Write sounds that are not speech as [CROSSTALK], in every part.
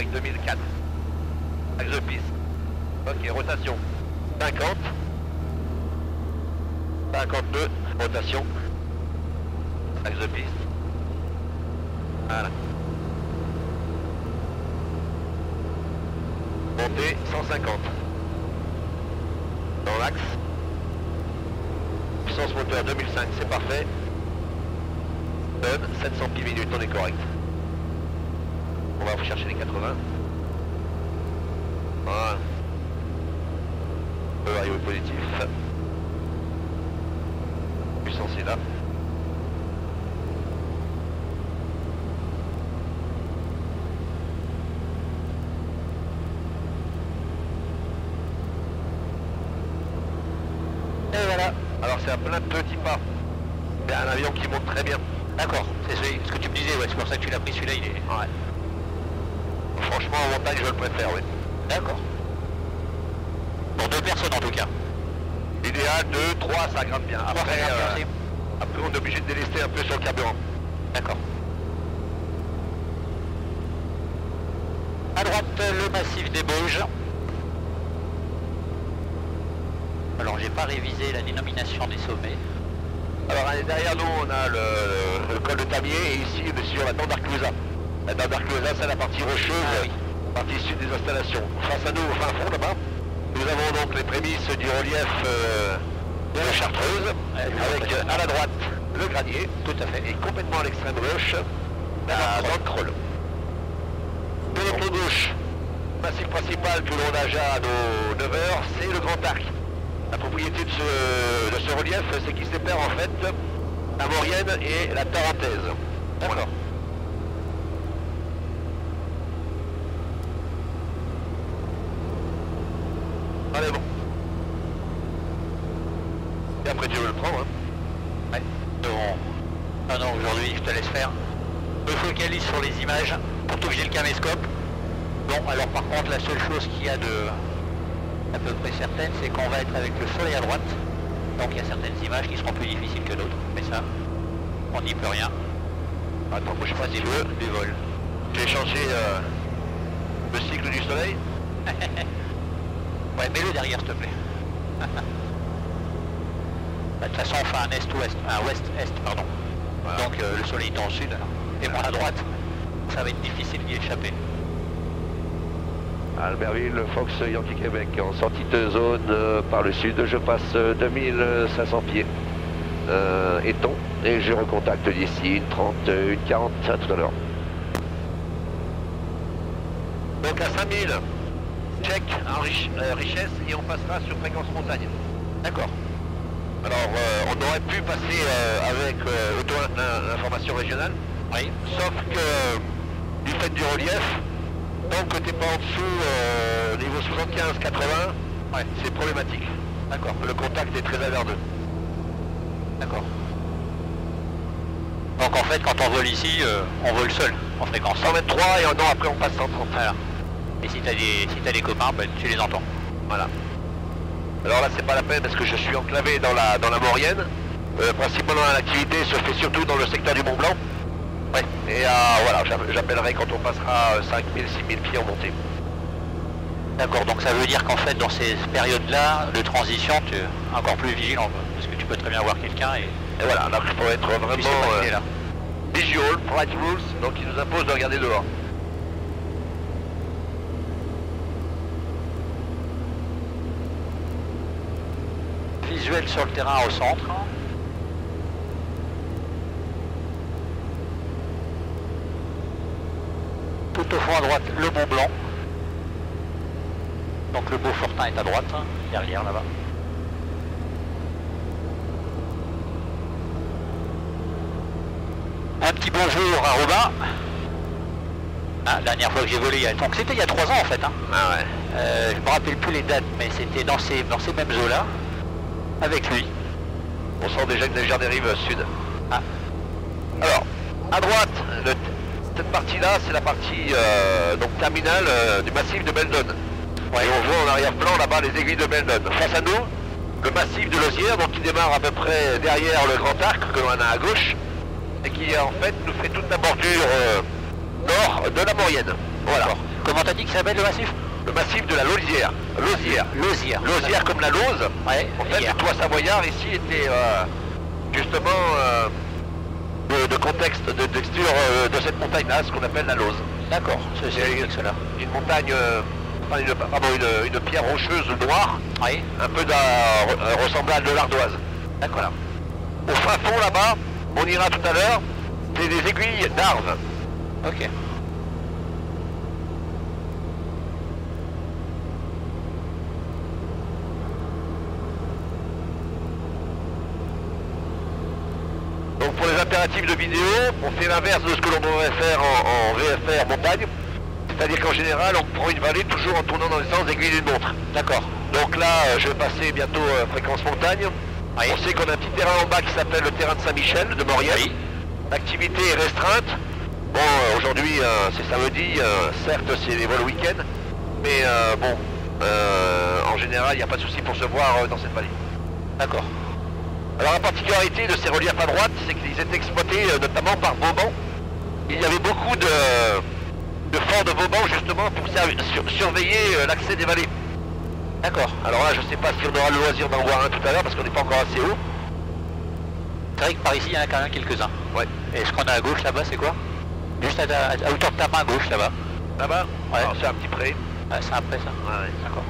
correct, 2004. Axe de piste. Ok, rotation. 50. 52, rotation. Axe de piste. Voilà. Montée, 150. Dans l'axe. Puissance moteur 2005, c'est parfait. Donne 700 pieds minutes, on est correct. On va vous chercher les 80. Voilà. Positif. Puissance est là. Et voilà. Alors c'est un plein de petits pas. C'est un avion qui monte très bien. D'accord. C'est ce que tu me disais, ouais, c'est pour ça que tu l'as pris celui-là, il est. Ouais. Franchement, en montagne, je le préfère, oui. D'accord. Pour deux personnes en tout cas. Idéal, 2, 3, ça grimpe bien. Trois, ça Après, grimpe bien euh, après, on est obligé de délester un peu sur le carburant. D'accord. À droite, le massif des Bauges. Alors, j'ai pas révisé la dénomination des sommets. Alors derrière nous, on a le, le col de Tamier et ici, sur la dent d'Arclusa. La dent d'Arclusa, c'est la partie rocheuse, Ah oui. partie sud des installations. Face à nous, au fin fond là-bas, nous avons donc les prémices du relief euh, de la Chartreuse, avec euh, à la droite le granier, tout à fait, et complètement à l'extrême gauche, la dent de Kroll. De notre gauche, le massif principal que l'on a déjà à nos 9 heures, c'est le Grand Arc. La propriété de ce, de ce relief, c'est qu'il sépare en fait la Maurienne et la Tarentaise. D'accord. Allez bon. Et après tu veux le prendre, hein Ouais. Bon. Ah non, aujourd'hui, je te laisse faire. Je me focalise sur les images, surtout que j'ai le caméscope. Bon, alors par contre, la seule chose qu'il y a de à peu près certaine, c'est qu'on va être avec le soleil à droite. Donc il y a certaines images qui seront plus difficiles que d'autres. Mais ça, on n'y peut rien. Attends, moi je Ça, fasse c'est du vol. J'ai changé euh, le cycle du soleil. [LAUGHS] Ouais, mets-le derrière, s'il te plaît. [LAUGHS] Bah, De toute façon, on fait un est-ouest, un ouest-est, pardon. Voilà. Donc euh, le soleil est en sud, et moi à droite. Ça va être difficile d'y échapper. Albertville, Fox Yankee Québec, en sortie de zone euh, par le sud, je passe euh, 2500 pieds. Euh, éton, et je recontacte d'ici une 30, euh, une 40, à tout à l'heure. Donc à 5000, check en euh, richesse et on passera sur fréquence montagne. D'accord. Alors euh, on aurait pu passer euh, avec euh, auto l'information régionale, Oui. sauf que du fait du relief, tant que t'es pas en dessous euh, niveau 75-80, Ouais. c'est problématique. D'accord. Le contact est très haverdeux. D'accord. Donc en fait, quand on vole ici, euh, on vole seul, en fréquence. 123 et non, après on passe 130. Voilà. Et si t'as des, si t'as des copains, ben, tu les entends. Voilà. Alors là, c'est pas la peine parce que je suis enclavé dans la, dans la Maurienne. Euh, principalement, l'activité se fait surtout dans le secteur du Mont Blanc. Ouais. Et euh, voilà, j'a- j'appellerai quand on passera 5000, 6000 pieds en montée. D'accord, donc ça veut dire qu'en fait dans ces périodes-là de transition, tu es encore plus vigilant, parce que tu peux très bien voir quelqu'un et Et voilà, là il faut être vraiment euh, là. visual, flight rules, donc il nous impose de regarder dehors. Visuel sur le terrain au centre. À droite, le Mont Blanc. Donc le Beaufortin est à droite, hein, derrière là-bas. Un petit bonjour à Robin. Ah, la dernière fois que j'ai volé, il y a... donc c'était il y a trois ans en fait. hein. Ah ouais. Euh, je me rappelle plus les dates, mais c'était dans ces, dans ces mêmes eaux-là, avec lui. On sent déjà une légère dérive sud. Ah. Alors, à droite, le- cette partie-là, c'est la partie euh, donc terminale euh, du massif de Beldon. Et on voit en arrière-plan là-bas les aiguilles de Beldon. Face à nous, le massif de Lozière, donc qui démarre à peu près derrière le Grand Arc que l'on a à gauche, et qui en fait nous fait toute la bordure euh, nord de la Maurienne. Voilà. Comment t'as dit qu'il s'appelle le massif? Le massif de la Losière. Losière. Losière. Losière comme la Lose. Ouais, En fait, le toit savoyard ici était justement de, de contexte, de texture euh, de cette montagne-là, ce qu'on appelle la Lose. D'accord, c'est cela. une montagne, euh, enfin, une, pardon, une, une pierre rocheuse noire, Oui, un peu d'un- euh, ressemblant à de l'ardoise. d'accord. Au fin fond là-bas, on ira tout à l'heure, c'est des aiguilles d'Arve. Ok. Donc pour les impératifs de vidéo, on fait l'inverse de ce que l'on devrait faire en, en VFR montagne. C'est-à-dire qu'en général, on prend une vallée toujours en tournant dans le sens aiguille d'une montre. D'accord. Donc là, euh, je vais passer bientôt euh, fréquence montagne. Oui. On sait qu'on a un petit terrain en bas qui s'appelle le terrain de Saint-Michel, de Maurienne. Oui. L'activité est restreinte. Bon, euh, aujourd'hui, euh, c'est samedi, certes, c'est les vols week-end. Mais bon, en général, il n'y a pas de souci pour se voir dans cette vallée. D'accord. Alors la particularité de ces reliefs à droite, c'est qu'ils étaient exploités euh, notamment par Vauban. Il y avait beaucoup de, de forts de Vauban justement pour sur- surveiller euh, l'accès des vallées. D'accord. Alors là, je sais pas si on aura le loisir d'en voir un tout à l'heure parce qu'on n'est pas encore assez haut. C'est vrai que par ici, il y en a quand même quelques-uns. Ouais. Et ce qu'on a à gauche là-bas, c'est quoi? Juste à, ta- à hauteur de ta main gauche là-bas. Là-bas? Ouais. Alors c'est un petit pré. Ouais, c'est après ça. Ouais. D'accord.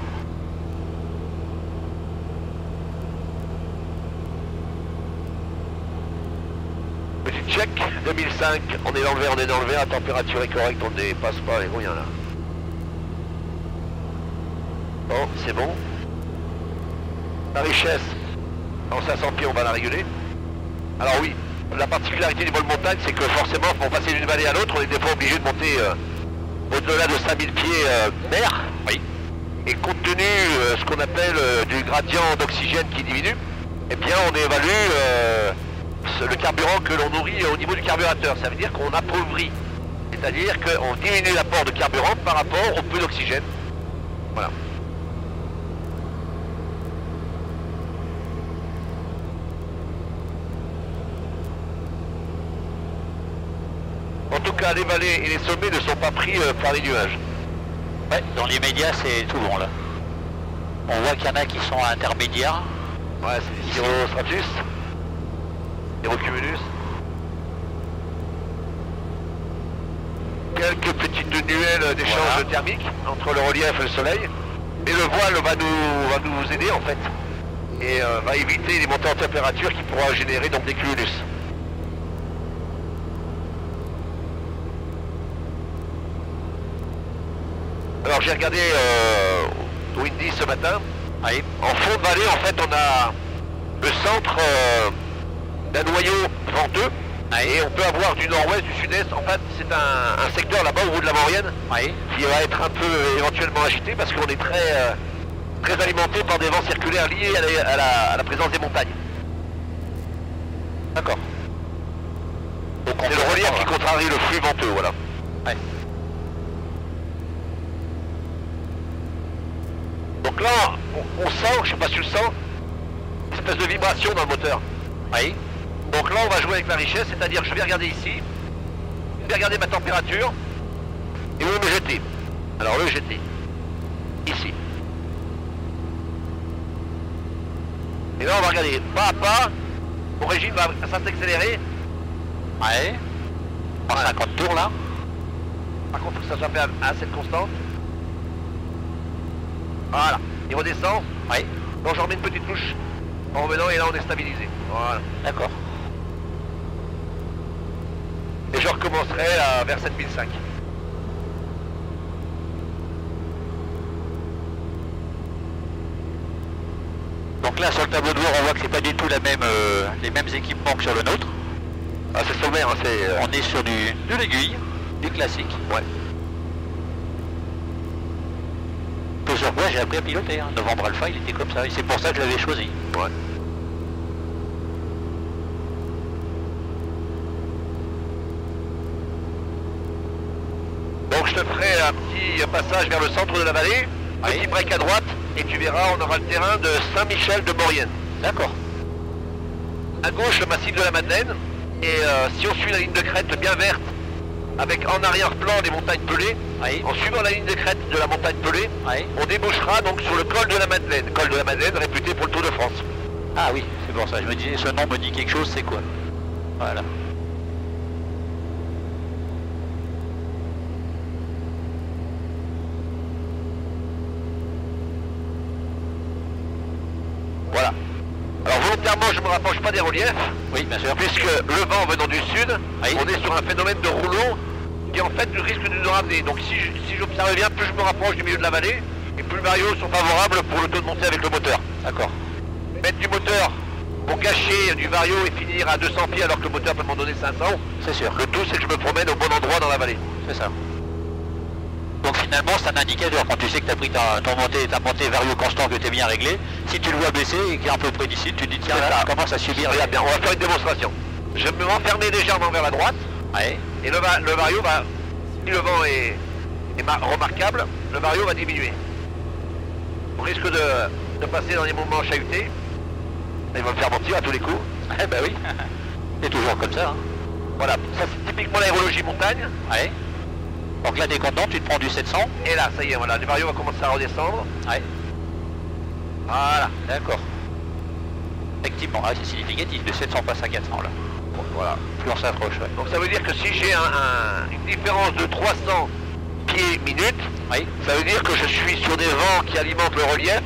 Petit check, 2005, on est dans le vert, on est dans le vert, la température est correcte, on ne dépasse pas les grouillons là. Bon, c'est bon. La richesse, en 500 pieds, on va la réguler. Alors oui, la particularité du vol montagne, c'est que forcément, pour passer d'une vallée à l'autre, on est des fois obligé de monter euh, au-delà de 5000 pieds euh, mer. Oui. Et compte tenu euh, ce qu'on appelle euh, du gradient d'oxygène qui diminue, eh bien on évalue le carburant que l'on nourrit au niveau du carburateur. Ça veut dire qu'on appauvrit. C'est-à-dire qu'on diminue l'apport de carburant par rapport au peu d'oxygène. Voilà. En tout cas, les vallées et les sommets ne sont pas pris euh, par les nuages. Ouais, dans les médias, c'est tout bon là. On voit qu'il y en a qui sont intermédiaires. Ouais, c'est des Quelques petites nuées d'échange Voilà. thermique entre le relief et le soleil. Et le voile va nous, va nous aider en fait. Et euh, va éviter les montées en température qui pourra générer donc des cumulus. Alors j'ai regardé euh, Windy ce matin. En fond de vallée, en fait, on a le centre euh, d'un noyau venteux. Et on peut avoir du nord-ouest, du sud-est. En fait, c'est un, un secteur là-bas au bout de la Maurienne Oui. qui va être un peu euh, éventuellement agité parce qu'on est très, euh, très alimenté par des vents circulaires liés à la, à la- à la présence des montagnes. D'accord. Donc C'est le relief qui contrarie le flux venteux, voilà. Ouais. Donc là, on, on sent, je sais pas si tu le sens, une espèce de vibration dans le moteur. Oui. Donc là, on va jouer avec la richesse, c'est-à-dire je vais regarder ici, je vais regarder ma température, et va me jeter. Alors le jeter. ici. Et là, on va regarder pas à pas. Mon régime va s'accélérer. Ouais. Par 50 tours là. Par contre, il faut que ça soit fait à, à cette constante. Voilà. Il redescend. Oui. Donc, j'en remets une petite touche en revenant et là, on est stabilisé. Voilà. D'accord. Et je recommencerai à, vers 7005. Donc là sur le tableau de bord on voit que c'est pas du tout la même, euh, les mêmes équipements que sur le nôtre. Ah, c'est sommaire, hein, c'est... euh, On est sur du, de l'aiguille, du classique. Ouais. Que sur quoi j'ai appris à piloter. hein. Novembre Alpha il était comme ça et c'est pour ça que je l'avais choisi. Ouais. Donc je te ferai un petit passage vers le centre de la vallée, petit Oui. break à droite, et tu verras, on aura le terrain de Saint-Michel de Maurienne. D'accord. À gauche, le massif de la Madeleine, et euh, si on suit la ligne de crête bien verte, avec en arrière-plan les montagnes pelées, Oui. en suivant la ligne de crête de la montagne pelée, Oui. on débouchera donc sur le col de la Madeleine, col de la Madeleine réputé pour le Tour de France. Ah oui, c'est pour ça. Je me disais ce nom me dit quelque chose, c'est quoi? Voilà. Alors volontairement, je ne me Oui, bien sûr. puisque le vent venant du sud, Oui. on est sur un phénomène de rouleau qui en fait risque de nous ramener. Donc si si j'observe bien, plus je me rapproche du milieu de la vallée, et plus les variaux sont favorables pour le taux de montée avec le moteur. D'accord. Mettre du moteur pour cacher du vario et finir à 200 pieds alors que le moteur peut m'en donner 500, C'est sûr. le tout c'est que je me promène au bon endroit dans la vallée. C'est ça. Donc finalement, c'est un indicateur. Quand tu sais que tu as pris ta, ton montée, ta montée vario constant que tu es bien réglé, si tu le vois baisser et qu'il est un peu près d'ici, tu te dis tiens, là, ça. commence à subir. Regarde bien, on va faire une démonstration. Je vais m'enfermer légèrement vers la droite, Ouais. et le, va- le vario va, si le vent est, est ma- remarquable, le vario va diminuer. On risque de, de passer dans des moments chahutés. Il va me faire mentir à tous les coups. [LAUGHS] Eh ben oui. c'est toujours comme ça. hein. Voilà, ça c'est typiquement l'aérologie montagne. Ouais. Donc là, t'es content, tu te prends du 700. Et là, ça y est, voilà, le vario va commencer à redescendre. Ouais. Voilà, D'accord. Effectivement, ah, c'est significatif. De 700 passe à 400 là. Bon, voilà. Plus on s'approche, ouais. Donc ça veut dire que si j'ai un- un- une différence de 300 pieds minutes, Oui. ça veut dire que je suis sur des vents qui alimentent le relief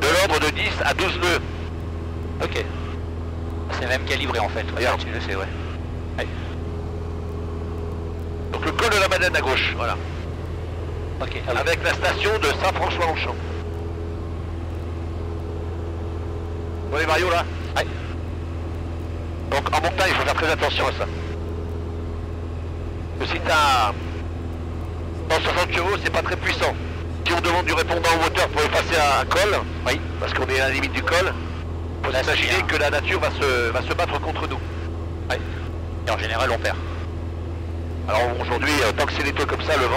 de l'ordre de 10 à 12 nœuds. Ok. C'est même calibré en fait. Regarde. Tu le sais, ouais. Ouais. Donc le col de la Madeleine à gauche, voilà. Oui. Avec la station de Saint-François-Longchamp. Vous voyez Mario là Ouais. Donc en montagne, il faut faire très attention à ça. Parce que si t'as 160 chevaux, c'est pas très puissant. Si on demande du répondant au moteur pour effacer un col, Oui. parce qu'on est à la limite du col, faut s'imaginer que la nature va se, va se battre contre nous. Ouais. Et en général, on perd. Alors aujourd'hui, euh, tant que c'est des taux comme ça, le vent...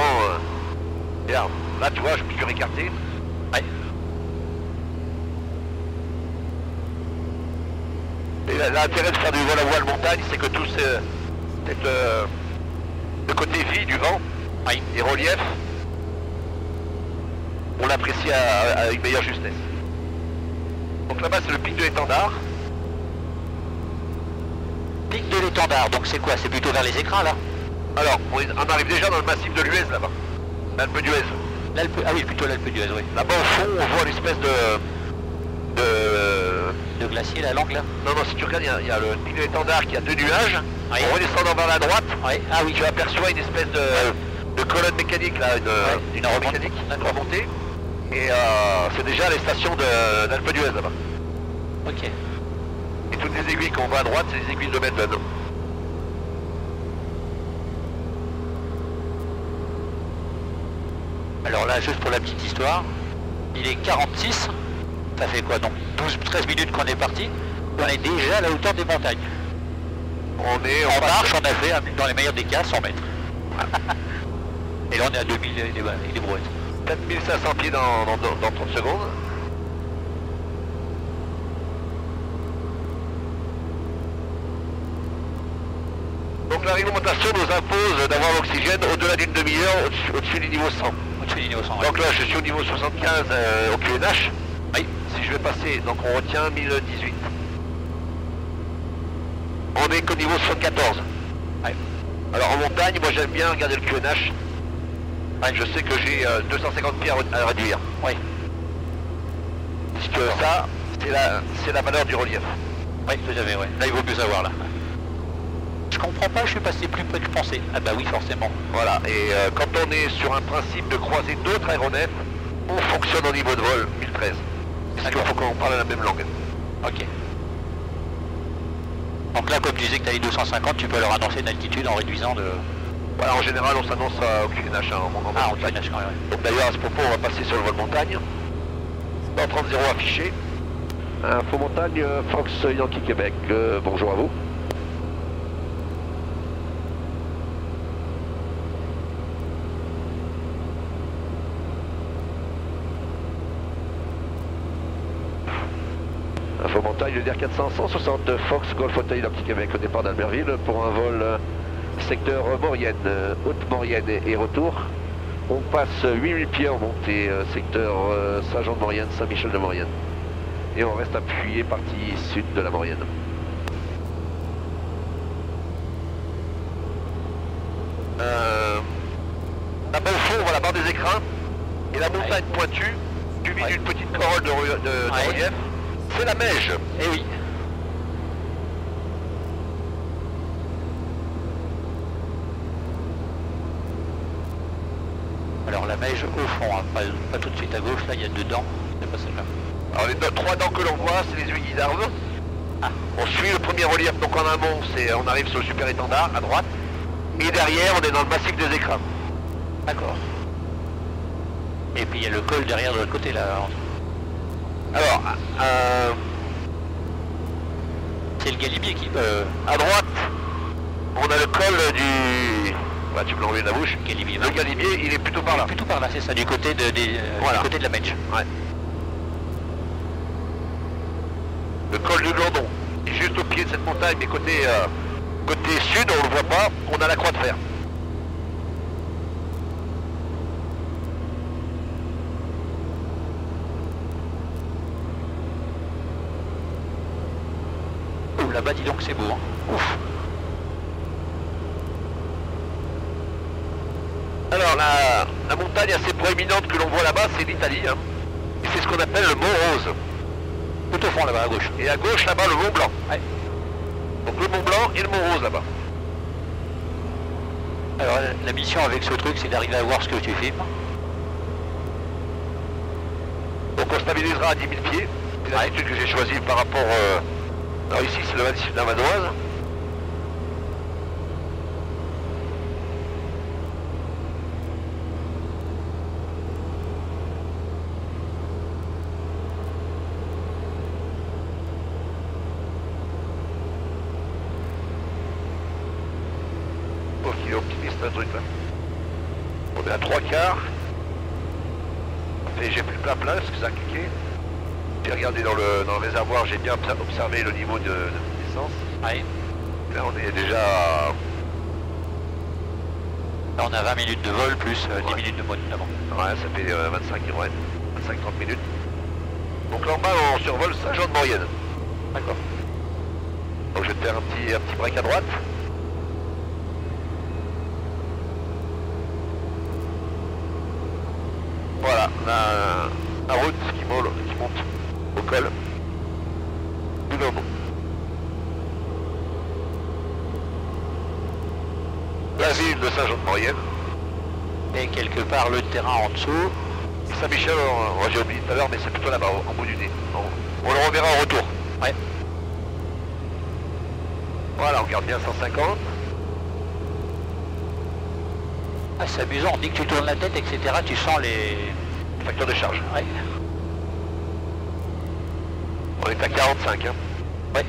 euh, là tu vois, je me suis écarté. Ouais. Et l'intérêt de faire du vol à voile montagne, c'est que tout ce, cette, euh, le côté vie du vent, Oui. les reliefs, on l'apprécie une meilleure justesse. Donc là-bas, c'est le pic de l'étendard. Pic de l'étendard, donc c'est quoi? C'est plutôt vers les écrans là? Alors, on, arrive déjà dans le massif de l'Uez là-bas, l'Alpe d'Huez. L'Alpe. Ah oui, plutôt l'Alpe d'Huez, oui. Là-bas au fond, on voit l'espèce de... de Le glacier, la langue là Non, non, si tu regardes, il y a- il y, a le pic de l'étendard qui a deux nuages. Oui. En redescendant vers la droite, Oui. Ah oui. tu aperçois une espèce de, de colonne mécanique, là, une, une une remontée. mécanique, une remontée. Et euh, c'est déjà les stations de- d'Alpe d'Huez là-bas. Ok. Et toutes les aiguilles qu'on voit à droite, c'est les aiguilles de Medven. Alors là, juste pour la petite histoire, il est 46. Ça fait quoi donc 12-13 minutes qu'on est parti. On est déjà à la hauteur des montagnes. On est En marche, on a fait, dans les meilleurs des cas, 100 mètres. [LAUGHS] Et là, on est à 2000 et des, et des brouettes. 4500 pieds dans, dans, dans- dans 30 secondes. Donc la réglementation nous impose d'avoir l'oxygène au-delà d'une demi-heure au-dessus au-dessus du niveau 100. Au-dessus au-dessus du niveau 100. ouais. Donc là, je suis au niveau 75 euh, au QNH. Oui. Si je vais passer, donc on retient 1018. On est qu'au niveau 74. Ouais. Alors en montagne, moi j'aime bien regarder le QNH. Ouais, je sais que j'ai euh, 250 pieds à re- à réduire. Oui, Puisque ça, c'est la, valeur du relief. oui, tout à fait, ouais. Là, il vaut mieux savoir, là. Je comprends pas, je suis passé plus près que je pensais. Ah bah oui, forcément. Voilà, et euh, quand on est sur un principe de croiser d'autres aéronefs, on fonctionne au niveau de vol 1013. Parce qu'il faut qu'on parle la même langue. Ok. Donc là, comme tu disais que tu avais 250, tu peux leur annoncer une altitude en réduisant de... Voilà, en général, on s'annonce à- au QNH hein, en, en Ah, en montagne. QNH, quand même, ouais. Donc d'ailleurs, à ce propos, on va passer sur le vol montagne. 130 affiché. Info montagne, euh, Fox Yankee Québec. Euh, bonjour à vous. Le DR 400, 160 Fox Golf Hotel Yankee Québec au départ d'Albertville pour un vol euh, secteur Maurienne, euh, Haute-Maurienne et, et retour. On passe 8000 pieds en montée, euh, secteur Saint-Jean-de-Maurienne, Saint-Michel-de-Maurienne. Et on reste appuyé partie sud de la Maurienne. Euh, Là-bas au fond, on voit la barre des écrins et la montagne pointue, suivie Ouais. d'une petite corolle de, ru- de- de Ouais. relief. C'est la Meige. Eh oui. Alors la neige au fond, hein, pas, pas tout de suite à gauche, là il y a deux dents, c'est pas celle-là. Alors les deux- trois dents que l'on voit, c'est les huiles d'armes. Ah. On suit le premier relief, donc en amont, c'est on arrive sur le super étendard à droite. Et derrière, on est dans le massif des écrins. D'accord. Et puis il y a le col derrière de l'autre côté là. Alors, euh, C'est le galibier qui... Euh, à droite, on a le col du... Bah, tu me l'as enlevé de la bouche. galibier. Le galibier, il est plutôt par là. Plutôt par là, c'est ça, du côté de, des, euh, Voilà. du côté de la Medge. Ouais. Le col du Glandon. est juste au pied de cette montagne, mais côté, euh, côté sud, on le voit pas, on a la croix de fer. Ouh, là-bas, dis donc, c'est beau. Hein. Ouf. Alors la, la montagne assez proéminente que l'on voit là-bas, c'est l'Italie. hein. Et c'est ce qu'on appelle le Mont Rose. Tout au fond, là-bas, à gauche. Et à gauche là-bas, le Mont Blanc. Ouais. Donc le Mont Blanc et le Mont Rose là-bas. Alors, la- mission avec ce truc, c'est d'arriver à voir ce que tu filmes. Donc on stabilisera à 10 000 pieds. C'est l'altitude que j'ai choisie par rapport... euh, Alors ici, c'est le massif de la Vanoise. Oh, qu'il est optimiste un truc là. On est à trois quarts. Et j'ai plus plein plein parce que ça a cliqué. J'ai regardé dans le, réservoir, j'ai bien obser- le niveau de, de puissance. Là on est déjà à... Là, on a 20 minutes de vol plus euh, 10 Ouais. minutes de mode avant. Ouais, ça fait euh, 25 km, 25-30 minutes. Donc là en bas on survole Saint-Jean-de-Maurienne. D'accord. Donc je vais te faire un petit, un petit break à droite. Voilà, la, la route qui, monte- qui monte au col. Du Lomont. La ville de Saint-Jean-de-Maurienne. Part, le terrain en dessous. Saint-Michel, on- on- j'ai oublié tout à l'heure, mais c'est plutôt là-bas, au- en bout du nez. On, on le reverra en retour. Ouais. Voilà, on garde bien 150. Ah, c'est amusant. Dès que tu tournes la tête, etc., tu sens les... Facteur de charge. Ouais. On est à 45. Hein. Ouais.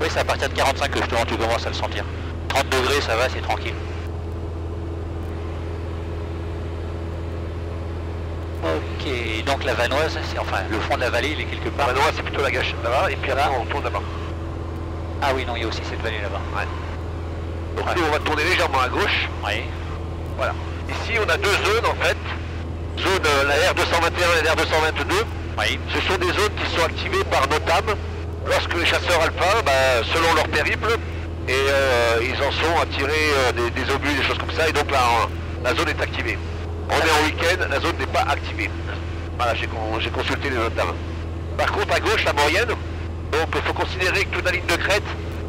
Oui, c'est à partir de 45 que justement tu commences à le sentir. 30 degrés, ça va, c'est tranquille. Ok, donc la Vanoise, c'est enfin le fond de la vallée, il est quelque part. Manois, c'est plutôt la gâche là-bas, et puis après on tourne là-bas. Ah oui, non, il y a aussi cette vallée là-bas. Donc Ouais. nous, on va tourner légèrement à gauche. Oui. Voilà. Ici, on a deux zones en fait. Zone euh, la R221 et la R222. Oui. Ce sont des zones qui sont activées par NOTAM lorsque les chasseurs alpins, bah, selon leur périple, et euh, ils en sont à tirer euh, des, des obus, des choses comme ça, et donc là, hein, la zone est activée. On est en week-end, la zone n'est pas activée. Voilà, j'ai con- j'ai consulté les NOTAM. Par contre, à gauche, la moyenne, donc il faut considérer que toute la ligne de crête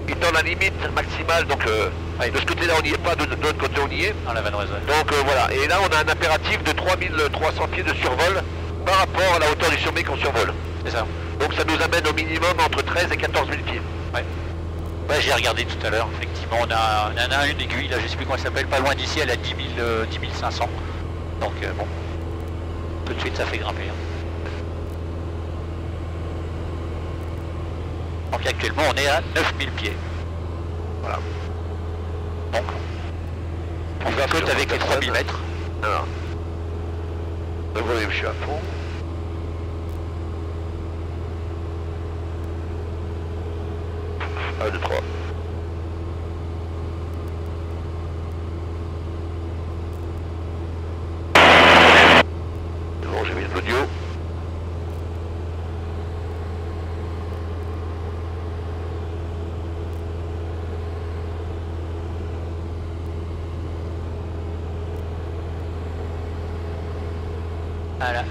est dans la limite maximale, donc euh, de ce côté-là on n'y est pas, de, de l'autre côté on y est. Dans la vanoise. Donc euh, voilà, et là on a un impératif de 3300 pieds de survol par rapport à la hauteur du sommet qu'on survole. C'est ça. Donc ça nous amène au minimum entre 13 et 14 000 pieds. Ouais, j'ai regardé tout à l'heure, effectivement, on a, on a une aiguille, là, je sais plus comment elle s'appelle, pas loin d'ici, elle a 10, 000, euh, 10 500. Donc euh, bon, tout de suite ça fait grimper. hein. Donc actuellement on est à 9000 pieds. Voilà. Donc, on va sur avec les personne. 3000 mètres. Alors. Donc vous voyez où je suis à fond. Un, deux, trois. C'est bon, j'ai mis de l'audio. Voilà.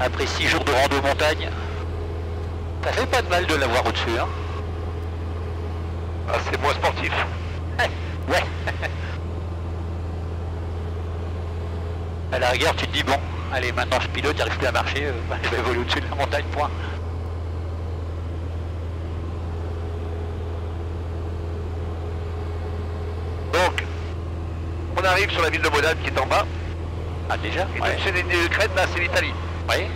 Après 6 jours de rando montagne, ça fait pas de mal de l'avoir au-dessus. Hein Ah, c'est moins sportif. [LAUGHS] Ouais. à la rigueur, tu te dis, bon, allez, maintenant je pilote, j'arrive plus à marcher, euh, bah, je vais voler au-dessus de la montagne, point. Donc, on arrive sur la ville de Modane qui est en bas. Ah, déjà Et Ouais. c'est des, des crêtes, là, c'est l'Italie. Ouais.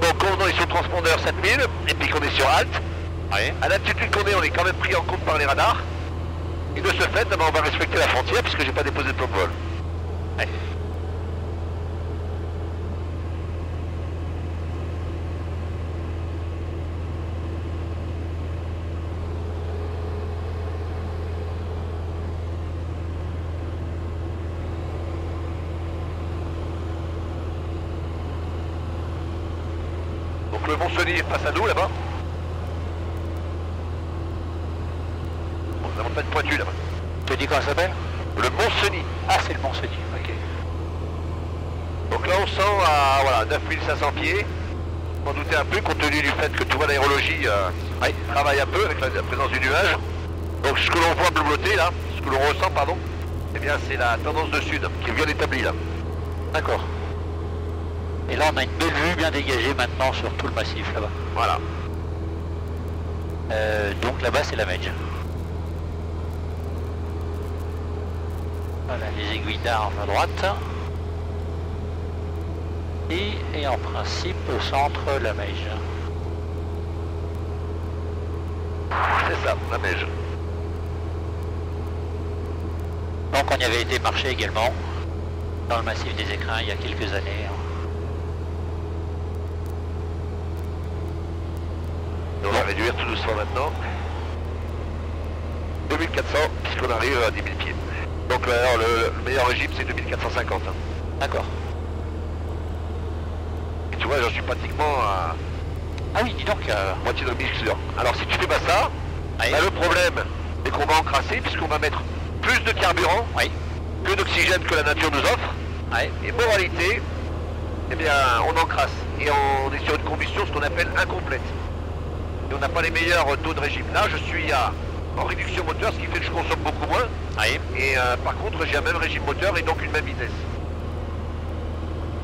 Donc, on est sur le transpondeur 7000, et puis qu'on est sur Alt, Ouais. à l'altitude qu'on est, on est quand même pris en compte par les radars. Et de ce fait, eh ben, on va respecter la frontière puisque j'ai pas déposé de de vol. Ouais. Donc Mont-Cenis à nous là-bas. Bon, la montagne pointue là-bas. Tu dis comment ça s'appelle? Le Mont-Cenis. Ah, c'est le Mont Cenis, ok. Donc là on sent à voilà, 9500 pieds. M'en douter un peu compte tenu du fait que tu vois l'aérologie euh, ouais, travaille un peu avec la, la présence du nuage. Donc ce que l'on voit bleuté là, ce que l'on ressent pardon, eh bien c'est la tendance de sud qui est bien établie là. D'accord. Et là, on a une belle vue bien dégagée maintenant sur tout le massif là-bas. Voilà. Euh, donc là-bas, c'est la Medge. Voilà, les aiguilles d'armes à droite. Et, et en principe, au centre, la Medge. C'est ça, la neige. Donc on y avait été marcher également dans le massif des écrins il y a quelques années. maintenant. 2400 puisqu'on arrive à 10 000 pieds. Donc euh, le, meilleur régime c'est 2450. Hein. D'accord. Et tu vois, j'en suis pratiquement à... Ah oui, dis donc euh... Moitié de mixeur. Alors si tu fais pas ça, bah, le problème c'est qu'on va encrasser puisqu'on va mettre plus de carburant oui. que d'oxygène que la nature nous offre. Et moralité, eh bien on encrasse et on est sur une combustion ce qu'on appelle incomplète. Et on n'a pas les meilleurs taux de régime. Là je suis à, en réduction moteur, ce qui fait que je consomme beaucoup moins. oui. Et euh, par contre, j'ai un même régime moteur et donc une même vitesse.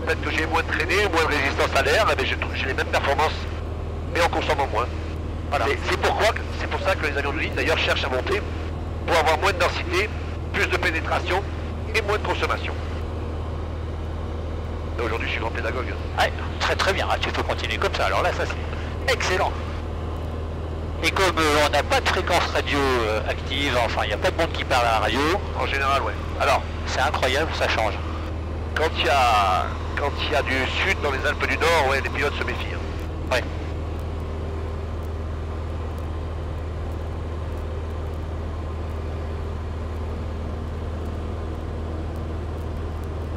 Peut-être que j'ai moins de traînée, moins de résistance à l'air, mais j'ai j'ai les mêmes performances, mais en consommant moins. Voilà. C'est pourquoi, c'est pour ça que les avions de ligne d'ailleurs cherchent à monter pour avoir moins de densité, plus de pénétration et moins de consommation. Aujourd'hui, je suis grand pédagogue. Ouais, très très bien, Ah, tu peux continuer comme ça. Alors là, ça c'est excellent. Et comme euh, on n'a pas de fréquence radio euh, active, enfin il n'y a pas de monde qui parle à la radio, En général, ouais. Alors, c'est incroyable, ça change. quand il y a, quand il y a du sud dans les Alpes du Nord, ouais, les pilotes se méfient. hein. Ouais.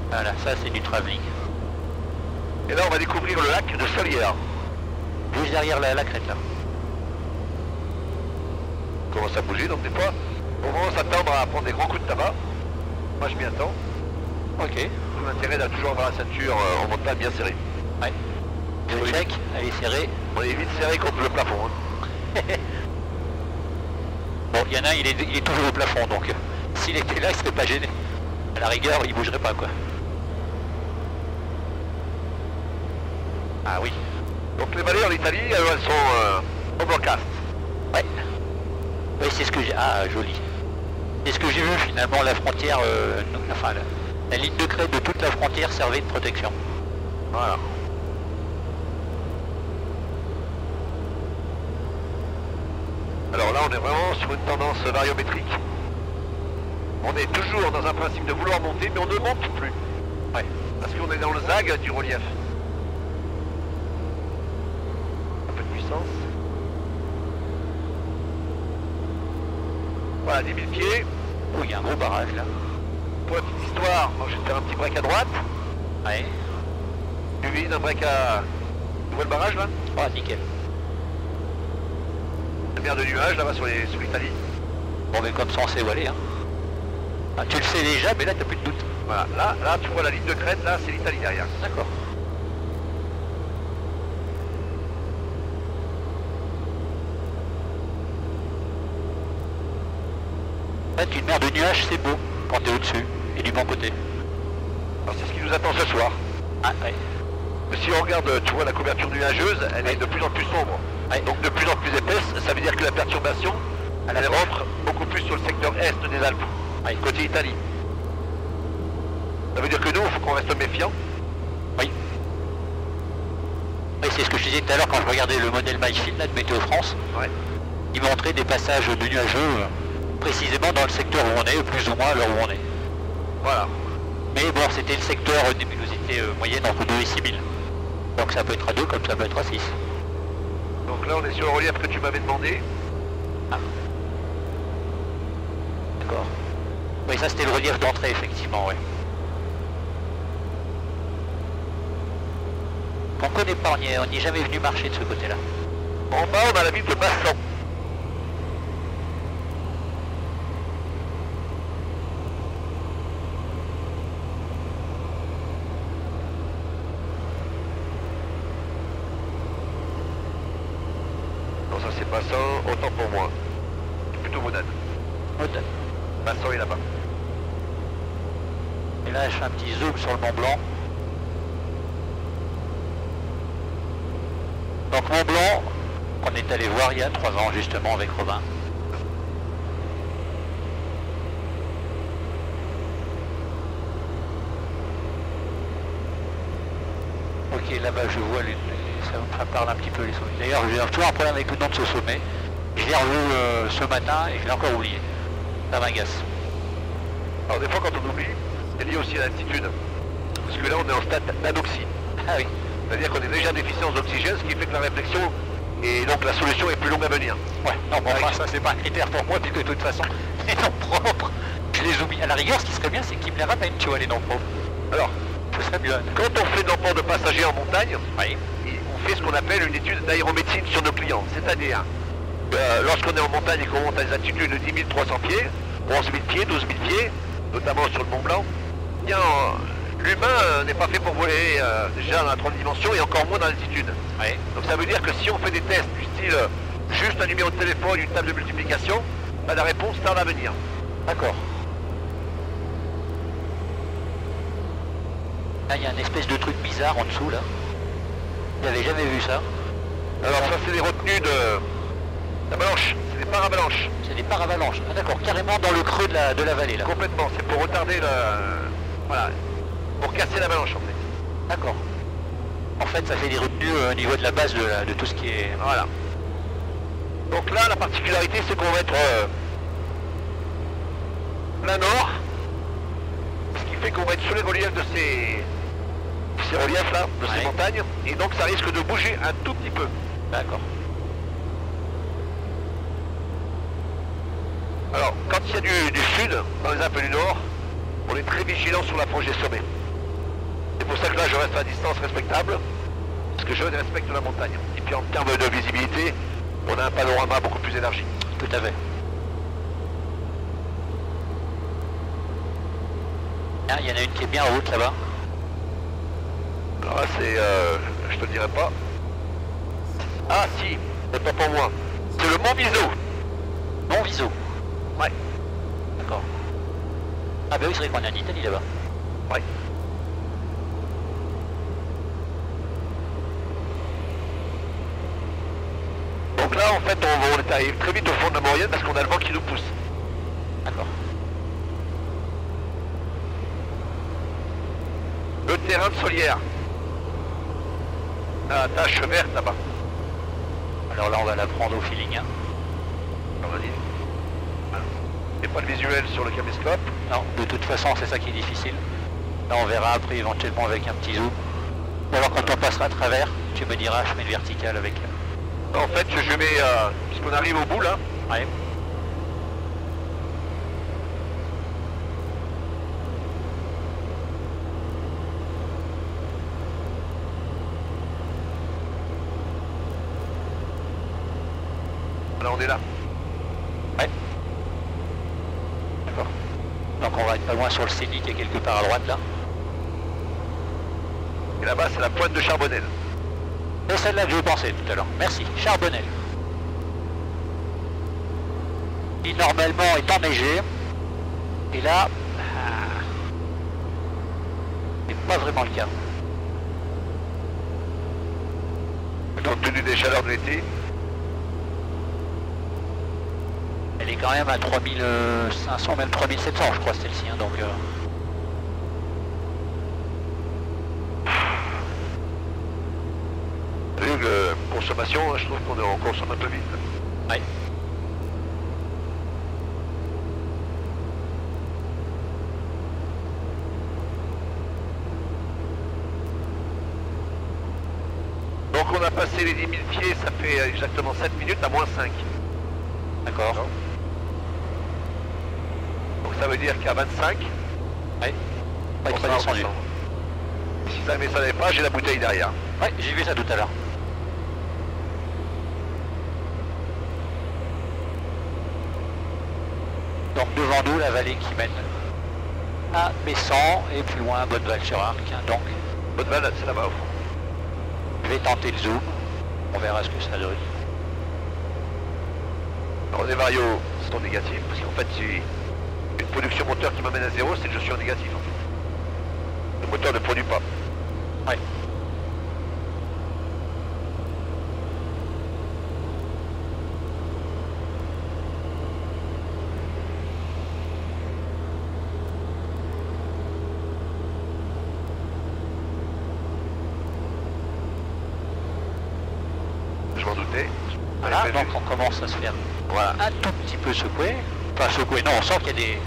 Voilà, ça c'est du travelling. Et là, on va découvrir le lac de Solière. Juste derrière la, la crête là. On commence à bouger, donc des fois, on va s'attendre à prendre des grands coups de tabac. Moi, je m'y attends. Ok. Tout l'intérêt d'être toujours avoir la ceinture euh, en montagne bien serrée. Ouais. Oui. check, elle est serrée. On est vite serré contre le plafond. hein. [LAUGHS] Bon, il y en a un, il est, il est toujours au plafond, donc euh, s'il était là, il serait pas gêné. À la rigueur, il bougerait pas, quoi. Ah oui. Donc les vallées en Italie, elles, sont euh, au Blancast. Ouais. Oui, c'est ce que j'ai... Ah, joli. C'est ce que j'ai vu, finalement, la frontière... euh, enfin, la, la ligne de crête de toute la frontière servait de protection. Voilà. Alors là, on est vraiment sur une tendance variométrique. On est toujours dans un principe de vouloir monter, mais on ne monte plus. Ouais. Parce qu'on est dans le zag du relief. Un peu de puissance. Voilà, 10 000 pieds. Oh, il y a un gros barrage, là. Pour la petite histoire, moi je vais faire un petit break à droite. Ouais. Tu vises un break à... Tu vois le barrage là? Ah, nickel. La mer de nuages là-bas sur les- sur l'Italie. Bon, mais comme ça, on sait où aller, hein. Ah, tu le sais déjà, mais là, t'as plus de doute. Voilà, là, là tu vois la ligne de crête, là c'est l'Italie derrière. D'accord. En fait, une mer de nuages, c'est beau quand t'es au-dessus et du bon côté. Alors c'est ce qui nous attend ce soir. Ah, ouais. Si on regarde, tu vois la couverture nuageuse, elle est de plus en plus sombre. Ouais. Donc de plus en plus épaisse, ça veut dire que la perturbation, elle rentre beaucoup plus sur le secteur est des Alpes, côté Italie. Ça veut dire que nous, il faut qu'on reste méfiant. Oui. Oui, c'est ce que je disais tout à l'heure quand je regardais le modèle MyField là, de Météo France. Ouais. Il montrait des passages de nuageux euh, précisément dans le secteur où on est, plus ou moins à l'heure où on est. Voilà. Mais bon, c'était le secteur luminosité euh, moyenne entre 2 et 6 000. Donc ça peut être à 2 comme ça peut être à 6. Donc là, on est sur le relief que tu m'avais demandé. D'accord. Oui, ça c'était le relief d'entrée, effectivement, oui. On connaît pas, on n'y est, on n'y est jamais venu marcher de ce côté-là. En bas, on a la ville de Bassan. Non, ça c'est Bassan, autant pour moi. C'est plutôt Modane. Mode. Bassan est là-bas. Et là, je fais un petit zoom sur le Mont Blanc. Donc Mont Blanc, on est allé voir il y a 3 ans justement avec Robin. Ok, là-bas je vois, les, ça, ça parle un petit peu les sommets. D'ailleurs, j'ai toujours un problème avec le nom de ce sommet. Je l'ai revu euh, ce matin et je l'ai encore oublié. Ça m'agace. Alors des fois quand on oublie, c'est lié aussi à l'altitude. Parce que là on est en stade d'anoxie. Ah oui, C'est-à-dire qu'on est déjà en déficience d'oxygène, ce qui fait que la réflexion et donc la solution est plus longue à venir. Ouais, non, bon, enfin, ça c'est pas un critère pour moi, puisque de toute façon, [LAUGHS] les noms propres, je les oublie. À la rigueur, ce qui serait bien, c'est qu'ils me les ramènent, tu vois, les noms propres. Alors, Ce serait mieux. quand on fait l'emploi de passagers en montagne, Oui. on fait ce qu'on appelle une étude d'aéromédecine sur nos clients. C'est-à-dire, euh, lorsqu'on est en montagne et qu'on monte à des altitudes de 10 300 pieds, 11 000 pieds, 12 000 pieds, notamment sur le Mont Blanc, bien, euh, l'humain euh, n'est pas fait pour voler euh, déjà dans la troisième dimension et encore moins dans l'altitude. Donc ça veut dire que si on fait des tests du style euh, juste un numéro de téléphone, une table de multiplication, bah, la réponse tarde à venir. D'accord. Là, il y a une espèce de truc bizarre en dessous, là. J'avais jamais vu ça? Alors ça c'est des retenues de d'avalanche, c'est des paravalanches. C'est des paravalanches. Ah d'accord, carrément dans le creux de la, de la vallée, là. Complètement, c'est pour retarder le... Voilà, pour casser l'avalanche en fait. D'accord. En fait, ça fait des retenues euh, au niveau de la base de, la- de tout ce qui est... Voilà. Donc là, la particularité, c'est qu'on va être euh, plein nord, ce qui fait qu'on va être sur les reliefs de ces, ces reliefs-là, de Ouais. ces montagnes, et donc ça risque de bouger un tout petit peu. D'accord. Alors, quand il y a du, du sud, dans les Alpes du Nord, on est très vigilant sur l'approche des sommets. C'est pour ça que là je reste à distance respectable, parce que je respecte la montagne. Et puis en termes de visibilité, on a un panorama beaucoup plus élargi. Tout à fait. Ah, il y en a une qui est bien en route là-bas. Alors là c'est... Euh, je te le dirai pas. Ah si, c'est pas pour moi. C'est le Mont Viso. Mont Viso. Ouais. D'accord. Ah bah oui, c'est vrai qu'on est en Italie là-bas. Ouais. Donc là, en fait, on, on est arrivé très vite au fond de la moyenne parce qu'on a le vent qui nous pousse. D'accord. Le terrain de Solière. La tache verte là-bas. Alors là, on va la prendre au feeling. Hein. Voilà. Et pas de visuel sur le caméscope. Non, de toute façon, c'est ça qui est difficile. Là, on verra après éventuellement avec un petit zoom. Ou alors quand on passera à travers, tu me diras, je mets le vertical avec... En fait, je mets... Euh, puisqu'on arrive au bout là, Ouais. là on est là. Ouais. D'accord. Donc on va être pas loin sur le CENI qui est quelque part à droite là. Et là-bas, c'est la pointe de Charbonnel. Celle-là que je pensais tout à l'heure. Merci. Charbonnel. Qui normalement est enneigé. Et là, ah, c'est pas vraiment le cas. Compte tenu des chaleurs de l'été, Elle est quand même à 3500, même 3700 je crois celle-ci. hein, donc, euh, Vous savez, consommation, je trouve qu'on est- on consomme un peu vite. ouais. Donc on a passé les 10 000 pieds, ça fait exactement 7 minutes à moins 5. D'accord. Donc ça veut dire qu'à 25, Ouais. on sera en descendu. Si ça ne m'étonnait pas, j'ai la bouteille derrière. Ouais, j'ai vu ça tout à l'heure. Donc devant nous, la vallée qui mène à Bessan et plus loin Bonneval-sur-Arc. hein. Donc Bonne balle, c'est là-bas au fond. je vais tenter le zoom. On verra ce que ça donne. Alors les varios sont négatifs, parce qu'en fait, j'ai une production moteur qui m'amène à zéro, c'est que je suis en négatif en fait. Le moteur ne produit pas. Je m'en doutais. Voilà, J'avais donc prévu. on commence à se faire Voilà. un tout petit peu secouer. Enfin secouer, non, on sent qu'il y a des...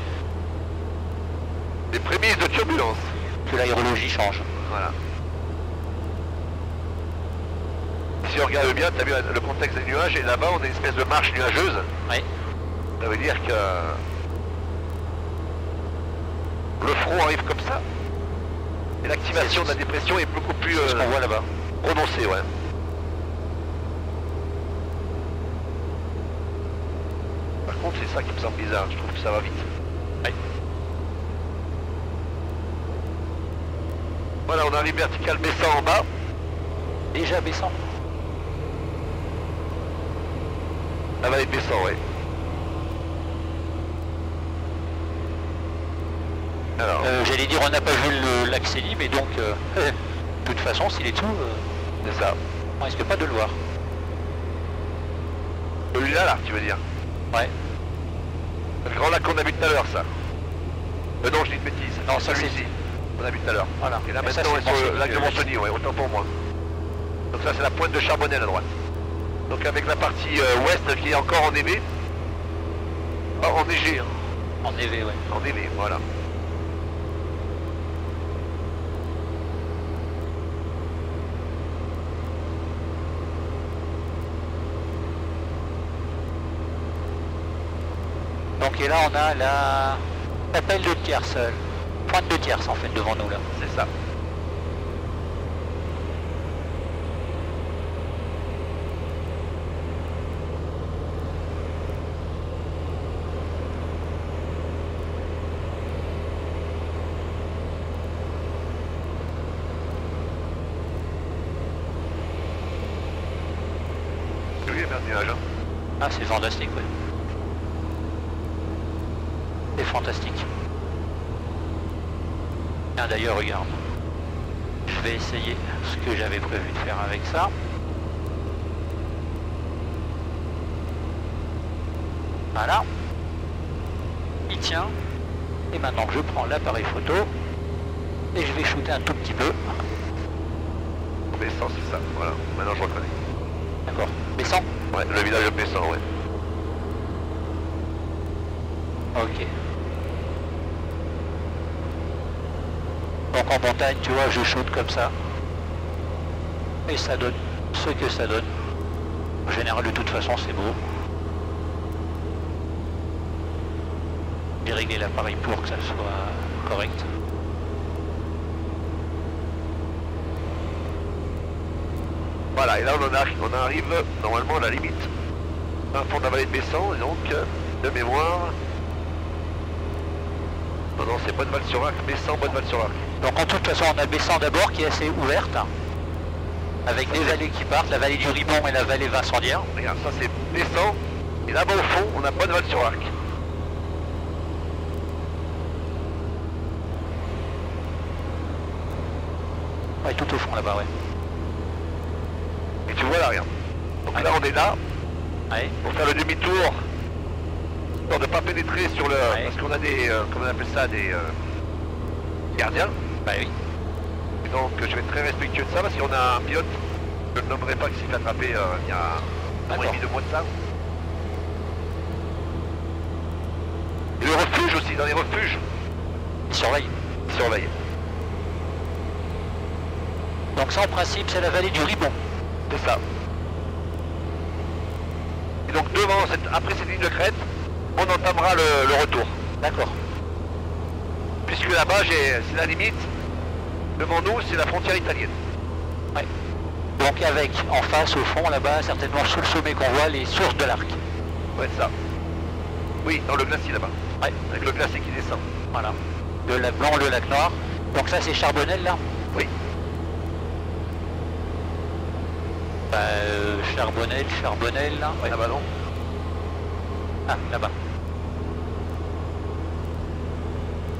Les prémices de turbulence. que l'aérologie change. Voilà. Si on regarde bien, tu as vu le contexte des nuages, et là-bas on a une espèce de marche nuageuse. Ouais. Ça veut dire que le front arrive comme ça. Et l'activation de la dépression est beaucoup plus ce euh, qu'on voit là-bas. prononcée, ouais. Par contre, c'est ça qui me semble bizarre. Je trouve que ça va vite. Voilà, on arrive vertical baissant en bas. Déjà baissant. La vallée Bessan, ouais. Alors, Euh, J'allais dire on n'a pas vu le- l'accélie, mais donc euh, [LAUGHS] de toute façon s'il est tout, euh, c'est ça. on risque pas de le voir. Celui-là, là, tu veux dire? Ouais. Le grand lac qu'on a vu tout à l'heure, ça. Euh, non, je dis une bêtise. Non, celui-ci. On a vu tout à l'heure. Voilà. Et là, maintenant, c'est sur le lac de. Montcenis, ouais, autant pour moi. Donc ça, c'est la pointe de Charbonnel à droite. Donc avec la partie euh, ouest qui est encore enneigée. Ah, enneigée, hein. En EV, ouais. Enneigée, voilà. là on a la chapelle de tierce, euh, pointe de tierce en fait devant nous là. C'est ça. Ah c'est fantastique. Que j'avais prévu de faire avec ça. Voilà. Il tient. Et maintenant, je prends l'appareil photo et je vais shooter un tout petit peu. Bessan, c'est ça. Voilà, maintenant je reconnais. D'accord. Baissant Ouais, le village de Bessan, ouais. Ok. Donc en montagne, tu vois, je shoot comme ça. Et ça donne ce que ça donne. En général, de toute façon, c'est beau. Réglé l'appareil pour que ça soit correct. Voilà, et là on en arrive, on arrive normalement à la limite. Un fond de la vallée de Bessan, et donc, de mémoire... Non, non, c'est Bonneval-sur-Arc, Bessan, Bonneval-sur-Arc. Donc en toute façon, on a Bessan d'abord qui est assez ouverte. Avec des vallées qui partent, la vallée du Ribon et la vallée Vincendière. Regarde, ça c'est Bessan, et là-bas au fond, on a Bonneval-sur-Arc. Ouais, tout au fond là-bas, ouais. Et tu vois là, regarde. Donc là, on est là, Ouais. pour faire le demi-tour, de ne pas pénétrer sur le... Ouais. Parce qu'on a des, euh, comment on appelle ça, des euh, gardiens. Bah oui. Donc je vais être très respectueux de ça parce qu'on a un pilote, je ne le nommerai pas, qui s'est fait attraper euh, il y a un mois et demi, deux mois de ça. Et le refuge aussi, dans les refuges, Il surveille. ils surveillent. Donc ça, en principe, c'est la vallée du Ribon. C'est ça. Et donc devant, cette, après cette ligne de crête, on entamera le, le retour. D'accord. Puisque là-bas, c'est la limite. Devant nous, c'est la frontière italienne. Ouais. Donc avec, en face, au fond, là-bas, certainement sous le sommet qu'on voit, les sources de l'arc. Ouais, ça. Oui, dans le glacier là-bas. Ouais. Avec le glacier qui descend. Voilà. Le lac blanc, le lac noir. Donc ça, c'est Charbonnel, là? Oui. Bah, euh, Charbonnel, Charbonnel, là. Ouais. Là-bas, non? Ah, là-bas.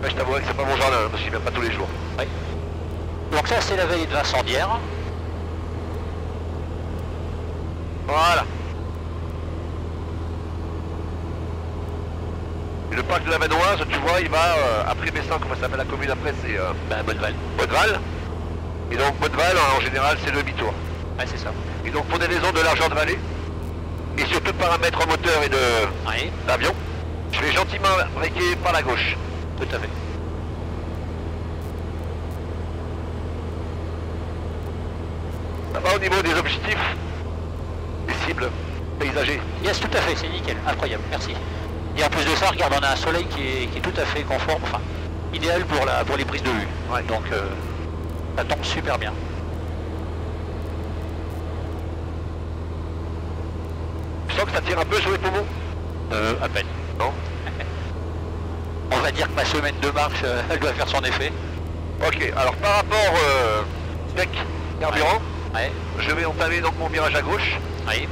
Ouais, je t'avouerai que c'est pas mon jardin, hein, parce que j'y viens pas tous les jours. Ouais. Donc ça, c'est la vallée de Vincendière. Voilà. Et le parc de la Vanoise, tu vois, il va euh, après Bessan, comment ça s'appelle la commune après, c'est euh, Bah, Bonneval. Bonneval. Et donc Bonneval, en général, c'est le demi-tour. Ouais, c'est ça. Et donc pour des raisons de l'argent de vallée, et surtout de paramètres moteur et de Oui, d'avion, je vais gentiment breaker par la gauche. tout à fait. Ça va au niveau des objectifs, des cibles paysagers. Yes, tout à fait, c'est nickel. Incroyable, merci. Et en plus de ça, regarde, on a un soleil qui est, qui est tout à fait conforme, enfin, idéal pour, la, pour les prises de vue. Ouais. Donc, euh, ça tombe super bien. Tu sens que ça tire un peu sur les poumons Euh, à peine. Non [LAUGHS] On va dire que ma semaine de marche, euh, elle doit faire son effet. Ok, alors par rapport euh, deck carburant, Ouais, je vais entamer donc mon virage à gauche, oui,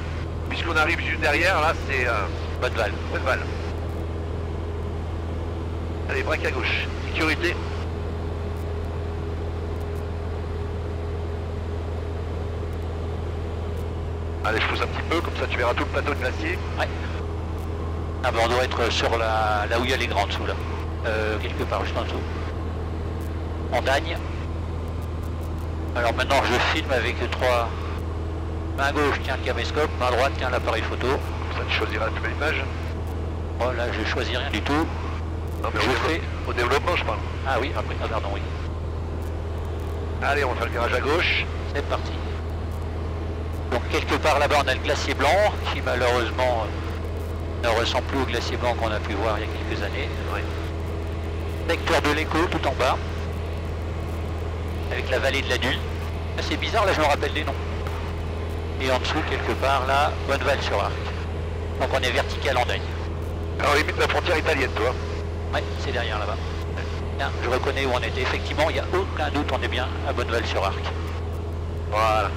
puisqu'on arrive juste derrière, là c'est euh, bonne balle. Bonneval. Allez, braque à gauche. Sécurité. Allez, je pousse un petit peu, comme ça tu verras tout le plateau de glacier. Ouais. Ah ben on doit être sur la, là où il y a les grands dessous là. Euh, quelque part juste en dessous. On dagne. Alors maintenant je filme avec trois. Main gauche tient le caméscope, main droite tient l'appareil photo. Ça tu choisiras la plus image. Oh là je choisis rien du tout. Non mais Je fais- au développement je parle. Ah oui, après, ah, pardon, oui. Allez, on va faire le virage à gauche. C'est parti. Donc quelque part là-bas on a le glacier blanc qui malheureusement ne ressemble plus au glacier blanc qu'on a pu voir il y a quelques années. Secteur de l'écho tout en bas. Avec la vallée de la Dune. C'est bizarre là je me rappelle les noms. Et en dessous quelque part là, Bonneval-sur-Arc. Donc on est vertical en dagne. Alors limite la frontière italienne, toi. Ouais, c'est derrière là-bas. Tiens, je reconnais où on était. Effectivement, il n'y a aucun doute, on est bien à Bonneval-sur-Arc. Voilà.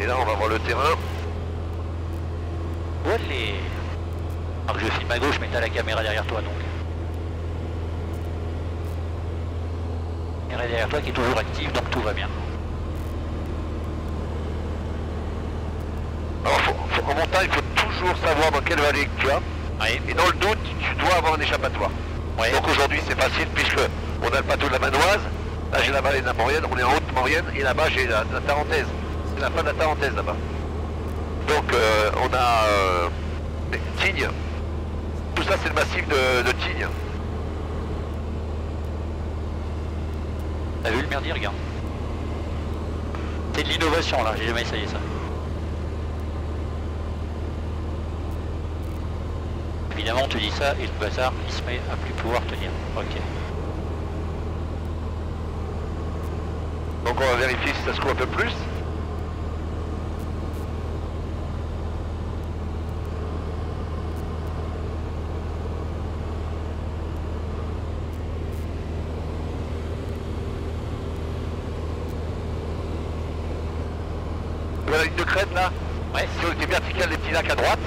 Et là on va voir le terrain. les... Alors que je filme à gauche, mais t'as la caméra derrière toi, donc. La caméra derrière toi qui est toujours active, donc tout va bien. Alors, faut- faut- en montagne, il faut toujours savoir dans quelle vallée tu as. Oui, Et dans le doute, tu dois avoir un échappatoire. oui. Donc aujourd'hui, c'est facile puisque on a le plateau de la Manoise. Là, j'ai la vallée de la Maurienne. On est en haute Maurienne. Et là-bas, j'ai la, la Tarentaise. C'est la fin de la Tarentaise là-bas. Donc, euh, on a euh, Tignes. Tout ça, c'est le massif de, de Tignes. T'as vu le merdier, regarde? C'est de l'innovation là, j'ai jamais essayé ça. Évidemment, on te dit ça et le bazar, il se met à plus pouvoir tenir. Ok. Donc, on va vérifier si ça se trouve un peu plus. Vous voyez la ligne de crête là Ouais, Si on était vertical des petits lacs à droite,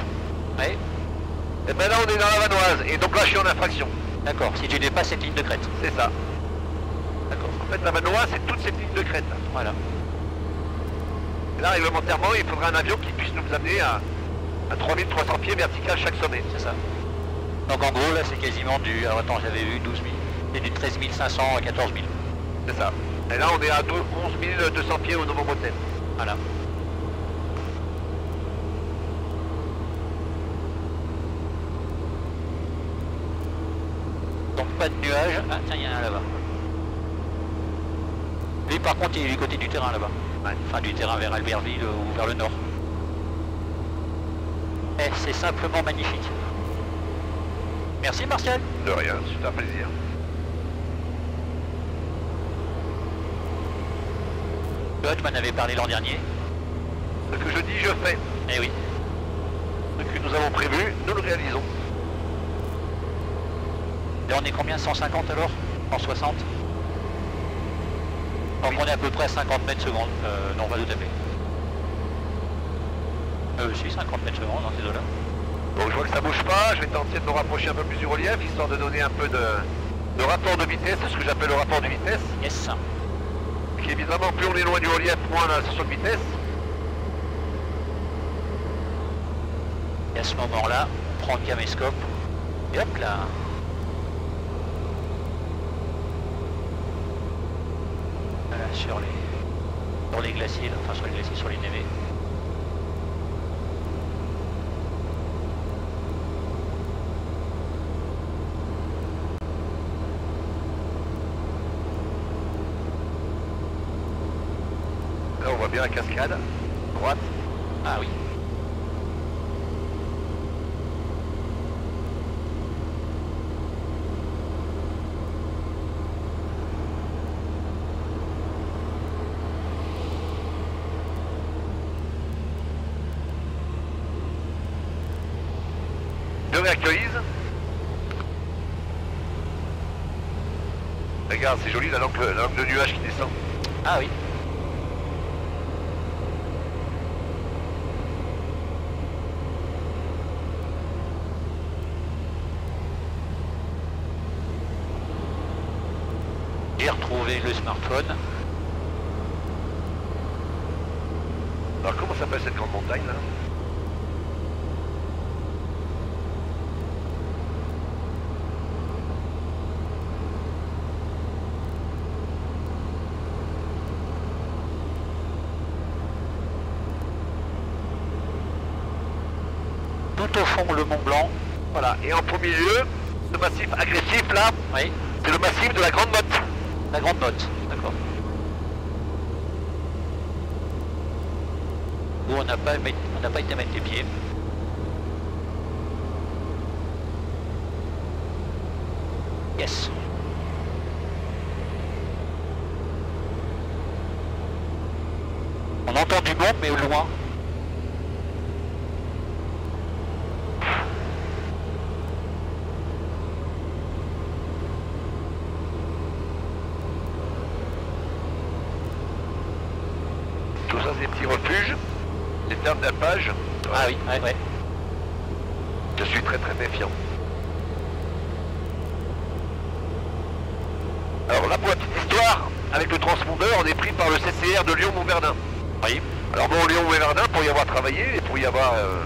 ouais, et ben là on est dans la Vanoise. Et donc là je suis en infraction. d'accord. Si tu dépasses cette ligne D'accord. En fait la Vanoise c'est toutes ces petites de crête là. Voilà. Et là réglementairement il faudrait un avion qui puisse nous amener à, à 3300 pieds vertical chaque sommet. C'est ça? Donc en gros là c'est quasiment du. Alors attends, j'avais vu 12 000. C'est du 13 500 à 14 000. C'est ça. Et là on est à 12 11 200 pieds au Novo Motel. Voilà. Donc pas de nuages. Ah tiens, il y en a un là-bas. Lui par contre il est du côté du terrain là-bas. Enfin du terrain vers Albertville euh, ou vers le nord. Eh, c'est simplement magnifique. Merci Martial. De rien, c'est un plaisir. Tu m'en avais parlé l'an dernier. Ce que je dis, je fais. Eh oui. Ce que nous avons prévu, nous le réalisons. Là on est combien? 150 alors? 160 Donc on est à peu près à 50 mètres secondes. Euh, non, pas tout à fait. Euh, si, 50 mètres secondes dans ces eaux-là. Donc je vois que ça bouge pas, je vais tenter de me rapprocher un peu plus du relief, histoire de donner un peu de, de rapport de vitesse, c'est ce que j'appelle le rapport de vitesse, Yes. qui évidemment plus on est loin du relief, moins la sensation de vitesse. Et à ce moment-là, on prend le caméscope. Et hop là. Voilà, sur les, sur les glaciers, là. enfin sur les glaciers, sur les névés. Là on voit bien la cascade, droite. Ah oui. Je réactualise. Regarde, c'est joli la langue, la langue de nuage qui descend. Ah oui. J'ai retrouvé le smartphone. Alors comment s'appelle cette grande montagne là? Tout au fond, le Mont Blanc. Voilà, et en premier lieu, ce massif agressif là, Oui, c'est le massif de la Grande Motte. la grande note. D'accord. Où on n'a pas, on n'a pas été mettre les pieds. Yes. On entend du monde, mais au loin. Tout ça c'est des petits refuges, des termes d'alpage. Ah oui, ouais, ouais. Je suis très très méfiant. Alors là pour la petite histoire, avec le transpondeur, on est pris par le CCR de Lyon-Montvernin. Oui. Alors bon, Lyon-Montvernin, et pour y avoir euh,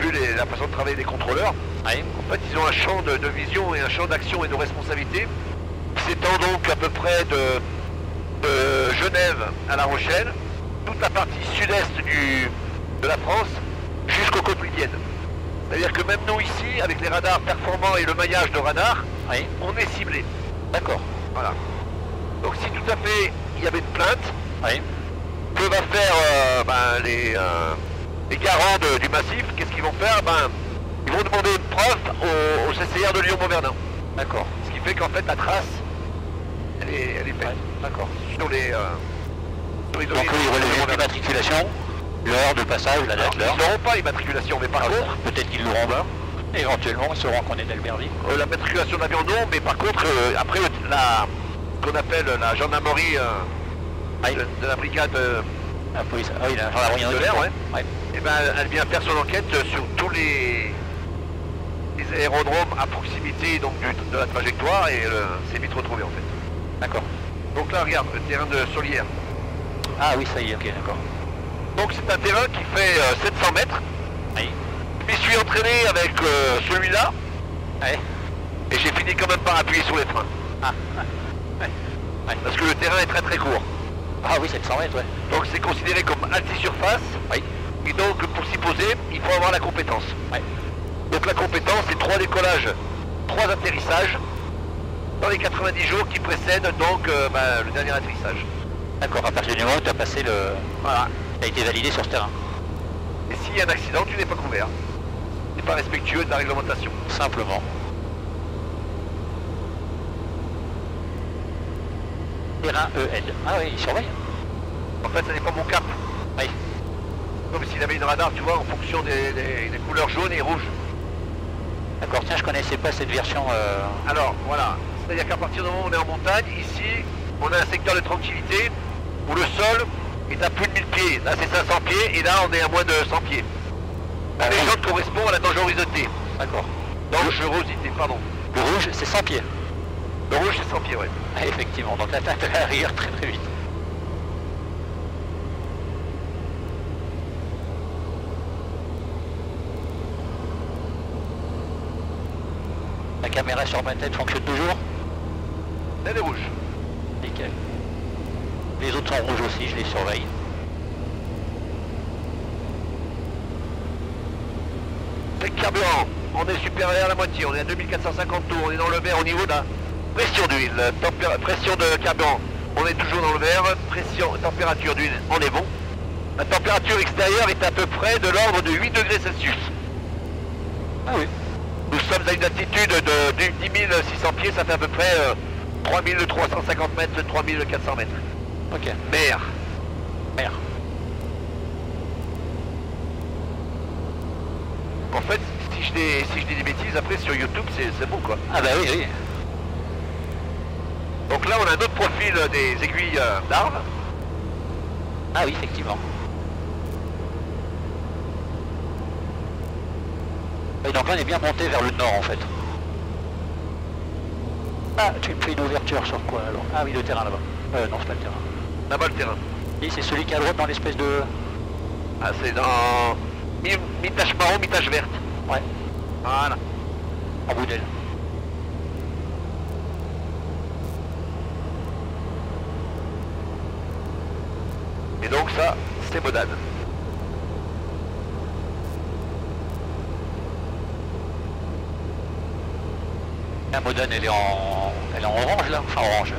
vu les- la façon de travailler des contrôleurs, Oui. en fait ils ont un champ de, de vision et un champ d'action et de responsabilité qui s'étend donc à peu près de, de Genève à La Rochelle, toute la partie sud-est de la France, jusqu'aux côtes Lydiennes. C'est-à-dire que même nous ici, avec les radars performants et le maillage de radars, Oui. on est ciblé. D'accord. Voilà. Donc si tout à fait il y avait une plainte, Oui. que va faire euh, ben, les, euh, les garants de- du massif Qu'est-ce qu'ils vont faire? Ben, Ils vont demander une preuve au, au CCR de Lyon-Montvernin. D'accord. Ce qui fait qu'en fait la trace, elle est, elle est faite. Ouais. D'accord. Sur les, euh, sur les Donc ils de relèvent l'immatriculation, l'heure de passage, la date, l'heure. Ils n'auront pas l'immatriculation, mais par Ah, contre, Peut-être qu'ils l'auront pas. Éventuellement, ils sauront qu'on est d'Albertville. euh, la matriculation d'avion non, mais par contre, euh, après la ce qu'on appelle la gendarmerie euh, Oui. de, de la brigade La police. Ah oui, la gendarmerie en De l'air. Ouais. Eh ben, elle vient faire son enquête sur tous les, les aérodromes à proximité donc, du- de la trajectoire et euh, c'est vite retrouvé en fait. D'accord. Donc là, regarde, le terrain de Solière. Ah oui, ça y est, ok, d'accord. Donc c'est un terrain qui fait euh, 700 mètres. Oui. Je m'y suis entraîné avec euh, celui-là Ouais. et j'ai fini quand même par appuyer sur les freins. Ah. Ouais. Ouais. Parce que le terrain est très très court. Ah oui, 700 mètres, ouais. Donc c'est considéré comme altisurface. Oui. Et donc pour s'y poser, il faut avoir la compétence. Ouais. Donc la compétence, c'est trois décollages, trois atterrissages dans les 90 jours qui précèdent donc euh, bah, le dernier atterrissage. D'accord, à partir du moment où tu as passé le... Voilà. Tu as été validé sur ce terrain. Et s'il y a un accident, tu n'es pas couvert. Tu n'es pas respectueux de la réglementation. Simplement. Terrain EL. Ah oui, il surveille. En fait, ça n'est pas mon cap. Comme s'il avait une radar, tu vois, en fonction des, des- des couleurs jaunes et rouges. D'accord, tiens, je connaissais pas cette version. euh, Alors, voilà. C'est-à-dire qu'à partir du moment où on est en montagne, ici, on a un secteur de tranquillité où le sol est à plus de 1000 pieds. Là, c'est 500 pieds et là, on est à moins de 100 pieds. La Ah oui. légende correspond à la dangerosité. D'accord. Dangerosité, pardon. Le rouge, c'est 100 pieds. Le rouge, c'est 100 pieds, ouais. Ah, effectivement, donc t'as à rire très très vite. La caméra sur ma tête fonctionne toujours Elle est rouge. Nickel. Les autres sont rouges aussi, je les surveille. Le carburant, on est supérieur à la moitié, on est à 2450 tours, on est dans le vert au niveau de la pression d'huile, pression de carburant, on est toujours dans le vert, pression, température d'huile, on est bon. La température extérieure est à peu près de l'ordre de 8 degrés Celsius. Ah oui. Nous sommes à une altitude de, du 10 600 pieds, ça fait à peu près euh, 3350 mètres, 3400 mètres. Ok. Mer. Merde. En fait, si je, dis, si je dis des bêtises, après sur YouTube, c'est bon quoi. Ah bah oui, oui. Donc là, on a un autre profil des aiguilles euh, d'Arles. Ah oui, effectivement. Et donc là, on est bien monté vers le nord, en fait. Ah, tu me fais une ouverture sur quoi, alors? Ah oui, le terrain, là-bas. Euh, non, c'est pas le terrain. Là-bas, le terrain. Et c'est celui qui est à droite dans l'espèce de... Ah, c'est dans mi- mi-tache marron, mi-tache verte. Ouais, Voilà. en bout d'aile. Et donc ça, c'est Modane. La Modane, elle est en... Elle est en orange, là. Enfin, orange.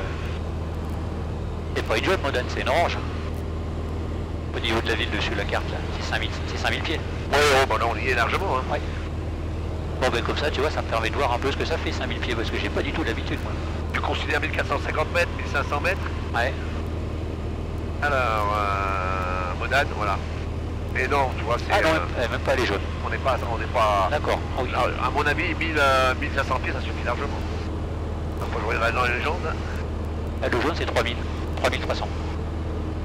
C'est pas une jaune, Modane, c'est une orange. Au niveau de la ville, dessus, la carte, là. C'est 5000, c'est 5000 pieds. Ouais, oh, bah là, on y est largement. Hein. Ouais. Bon, ben comme ça, tu vois, ça me permet de voir un peu ce que ça fait, 5000 pieds, parce que j'ai pas du tout l'habitude, moi. Tu considères 1450 mètres, 1500 mètres? Ouais. Alors, euh, Modane, voilà. Et non, tu vois, c'est... Ah non, euh, même pas les jaunes. On n'est pas... On n'est pas... D'accord. Ah oui. Alors, à mon avis, 1000, euh, 1500 pieds, ça suffit largement. Donc, moi, je regarderai dans les légendes. Ah, Le jaune, c'est 3000. 3300.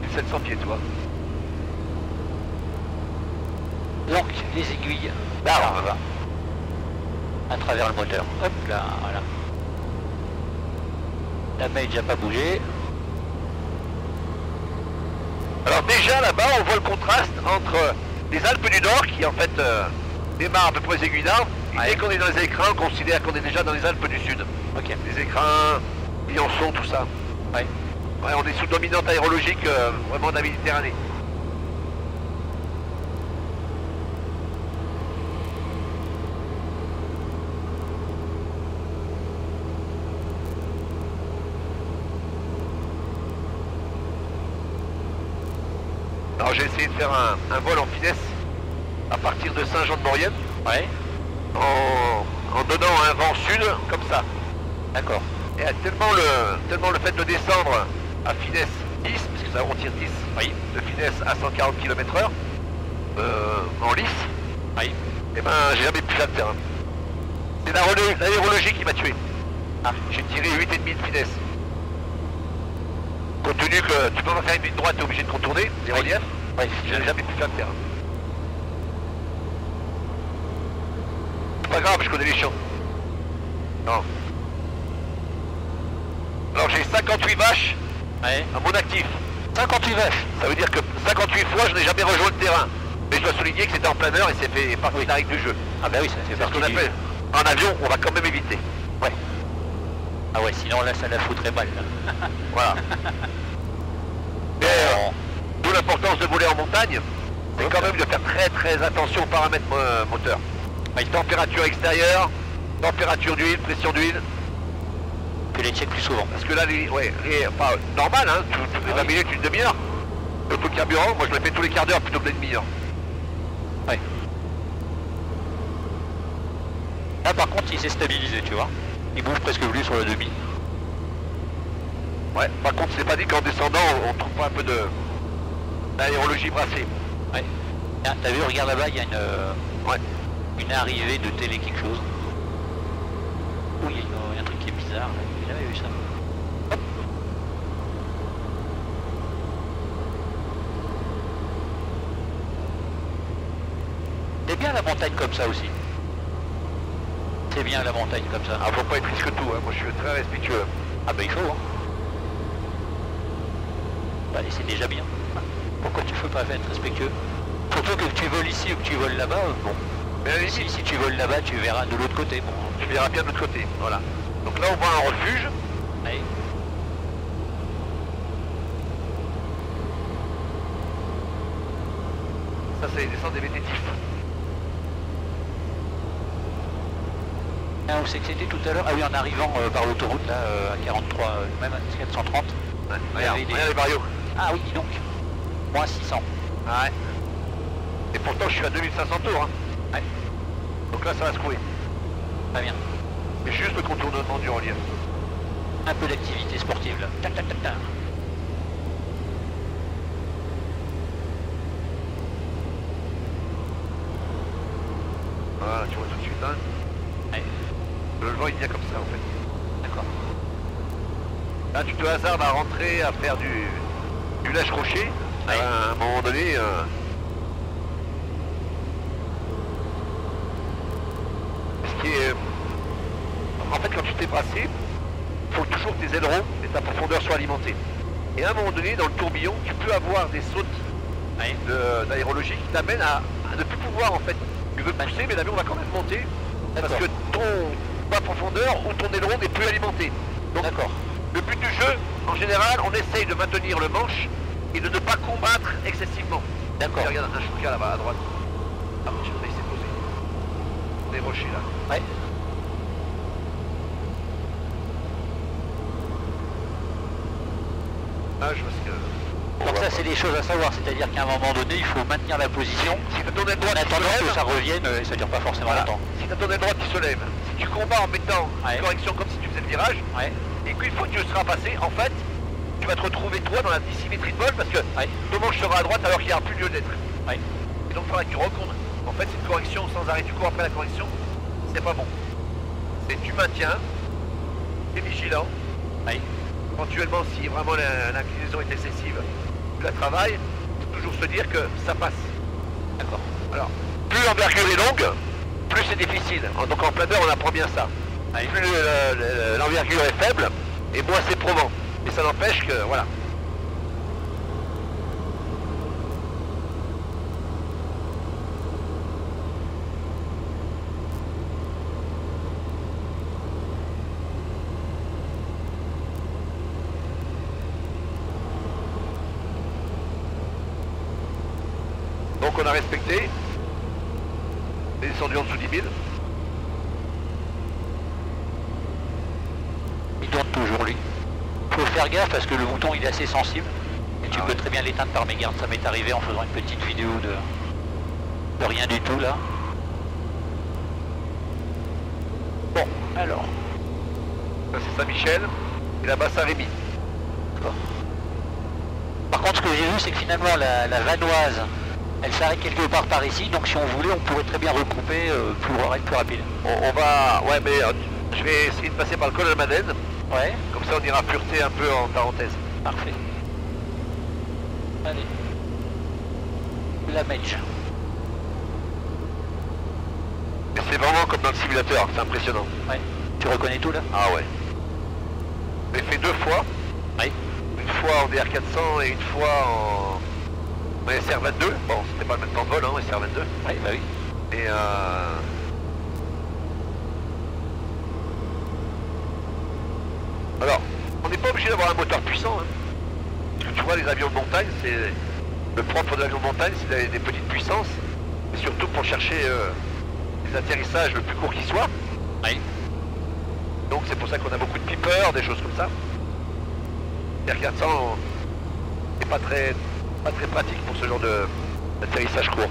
1700 pieds, toi. Donc, les aiguilles d'arbre. à travers le moteur. Hop là, voilà. La maille n'a pas bougé. Alors déjà là-bas, on voit le contraste entre les Alpes du Nord qui en fait euh, démarrent à peu près d'arbre. Et Ouais. dès qu'on est dans les écrins, on considère qu'on est déjà dans les Alpes du Sud. Ok. Les écrins, Liançon, tout ça. Ouais. Ouais, on est sous dominante aérologique euh, vraiment de la Méditerranée. Alors j'ai essayé de faire un, un vol en finesse à partir de Saint-Jean-de-Maurienne Ouais. en, en donnant un vent sud comme ça. D'accord. Et à tellement le, tellement le fait de descendre à finesse 10, parce que ça on tire 10, Oui. de finesse à 140 km heure, euh, en lisse, Oui. et ben j'ai jamais pu faire le terrain. C'est l'aérolo- l'aérologie qui m'a tué. Ah. J'ai tiré 8,5 de finesse. Compte tenu que tu peux pas faire une ligne droite, tu es obligé de contourner les Oui. reliefs, Oui. je n'ai jamais pu faire le terrain. C'est pas grave, je connais les champs. Non. Alors j'ai 58 vaches Ouais. à mon actif. 58 vaches. Ça veut dire que 58 fois je n'ai jamais rejoint le terrain. Mais je dois souligner que c'était en plein heure et c'est fait partie règle du jeu. Ah bah oui, ça C'est ce qu'on appelle. En avion, on va quand même éviter. Ouais. Ah ouais, sinon là, ça la foutrait mal. Là. Voilà. [LAUGHS] Et, euh, D'où l'importance de voler en montagne, c'est quand même de faire très très attention aux paramètres euh, moteurs. Oui. Température extérieure, température d'huile, pression d'huile. Que les check plus souvent. Parce que là, les, ouais, les- enfin, normal, hein, tout- toutes les Ah 20 oui. minutes, une demi-heure. Le taux de carburant, moi je le fais tous les quarts d'heure plutôt que les demi-heures. Ouais. Là par contre, il s'est stabilisé, tu vois. Il bouge presque plus sur le demi. Ouais, par contre, c'est pas dit qu'en descendant, on, on trouve pas un peu de d'aérologie brassée. Ouais. Tiens, T'as vu, regarde là-bas, il y a une, euh, Ouais. une arrivée de télé quelque chose. Oui, il y a un truc qui est bizarre. J'ai jamais vu ça. Hop. C'est bien la montagne comme ça aussi. C'est bien la montagne comme ça. Ah, faut pas être risque tout, hein. moi je suis très respectueux. Ah bah il faut hein. Bah c'est déjà bien. Pourquoi tu peux pas être respectueux Surtout que tu voles ici ou que tu voles là-bas, euh, bon. Mais allez, Si, si tu voles là-bas, tu verras de l'autre côté. Bon. tu verras bien de l'autre côté. Voilà. Donc là, on voit un refuge. Allez. Ça, c'est les descentes des vététifs. Ah, où c'est que c'était tout à l'heure Ah oui, en arrivant euh, par l'autoroute, là, euh, à 43, euh, même à 430. Ouais. Regarde, des- regarde les barrios. Ah oui, dis donc. Moins 600. Ouais. Et pourtant, je suis à 2500 tours. Hein. Ouais. Donc là, ça va se couler. Très bien. Mais juste le contournement du relief. Un peu d'activité sportive, là. Tac, tac, tac, tac. Voilà, tu vois tout de suite. Hein. Ouais, Le vent, il vient comme ça, en fait. d'accord. Là, tu te hasardes à rentrer, à faire du, du lâche-rocher. Ouais. À un moment donné, euh, ce qui est... En fait, quand tu t'es brassé, il faut toujours que tes ailerons et ta profondeur soient alimentés. Et à un moment donné, dans le tourbillon, tu peux avoir des sautes Ouais. de- d'aérologie qui t'amènent à, à ne plus pouvoir, en fait. Tu veux pousser, mais l'avion va quand même monter. Parce que ton ta profondeur ou ton aileron n'est plus alimenté. Donc, D'accord. le but du jeu, en général, on essaye de maintenir le manche et de ne pas combattre excessivement. D'accord. Et Regarde un chouka là-bas à droite. Ah, je vais s'est posé. Des rochers là. Ouais. Ah, je que. on Donc ça, c'est des choses à savoir. C'est-à-dire qu'à un moment donné, il faut maintenir la position. Si En droite se attendant que ça revienne, euh, ça dure pas forcément voilà. longtemps. Si t'as ton aile droite qui se lève, si tu combats en mettant Ouais. une correction comme si tu faisais le virage, Ouais. et qu'une fois que tu seras passé, en fait, tu vas te retrouver toi dans la dissymétrie de vol parce que Ouais. manche sera à droite alors qu'il n'y aura plus lieu d'être. Ouais. Et donc il faudra que tu recondes. En fait, c'est une correction sans arrêt. Tu cours après la correction, c'est pas bon. C'est tu maintiens, tu es vigilant. Ouais. Éventuellement, si vraiment l'inclinaison est excessive, tu la travailles. Faut toujours se dire que ça passe. D'accord. Alors, plus l'envergure est longue, plus c'est difficile. Donc en planeur, on apprend bien ça. Plus le- le- l'envergure est faible, et moins c'est probant. Ça n'empêche que, voilà. Donc on a respecté. On est descendu en dessous de 10 000. Il tourne toujours lui. Faut faire gaffe parce que le bouton il est assez sensible. Et tu Ah peux ouais. très bien l'éteindre par mégarde. Ça m'est arrivé en faisant une petite vidéo de, de rien du tout là. Bon, alors. Ça c'est Saint-Michel. Et là-bas Saint-Rémy. Par contre ce que j'ai vu c'est que finalement la, la vanoise elle s'arrête quelque part par ici. Donc si on voulait on pourrait très bien recouper euh, pour être plus rapide. On, on va... Ouais mais euh, je vais essayer de passer par le col de la Madeleine. Ouais, ça on ira fureter un peu en parenthèse. parfait. Allez. La. Et c'est vraiment comme dans le simulateur, c'est impressionnant. Ouais. Tu reconnais tout là? Ah ouais. J'ai fait deux fois. Oui. Une fois en DR400 et une fois en, en SR22. Bon, c'était pas le même temps de vol, hein, SR22. Oui, bah oui. Et euh... Alors, on n'est pas obligé d'avoir un moteur puissant. Hein. Tu vois, les avions de montagne, c'est... Le propre de l'avion de montagne, c'est des, des petites puissances. Et surtout pour chercher euh, les atterrissages le plus court qui soit. Oui. Donc c'est pour ça qu'on a beaucoup de pippers, des choses comme ça. R400 c'est pas très, pas très pratique pour ce genre d'atterrissage court.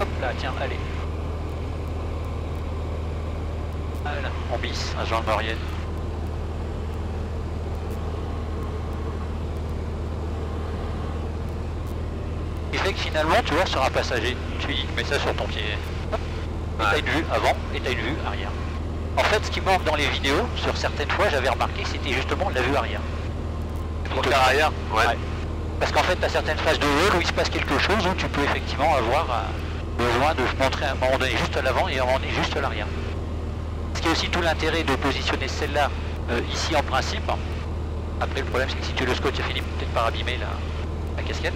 Hop là, tiens, allez. Voilà, on bis à Jean. Ce qui fait que finalement, tu vois, sur un passager, tu mets ça sur ton pied. Hop, Et t'as Ouais. une vue avant et t'as une vue arrière. En fait, ce qui manque dans les vidéos, sur certaines fois, j'avais remarqué c'était justement la vue arrière. Ouais. Ouais. Parce qu'en fait, tu as certaines phases de vol où il se passe quelque chose où tu peux effectivement avoir euh, besoin de montrer à un moment donné juste à l'avant et à un moment donné juste à l'arrière. Ce qui est aussi tout l'intérêt de positionner celle-là euh, ici en principe. Après, le problème, c'est que si tu le scotch, tu finis peut-être par abîmer la, la casquette.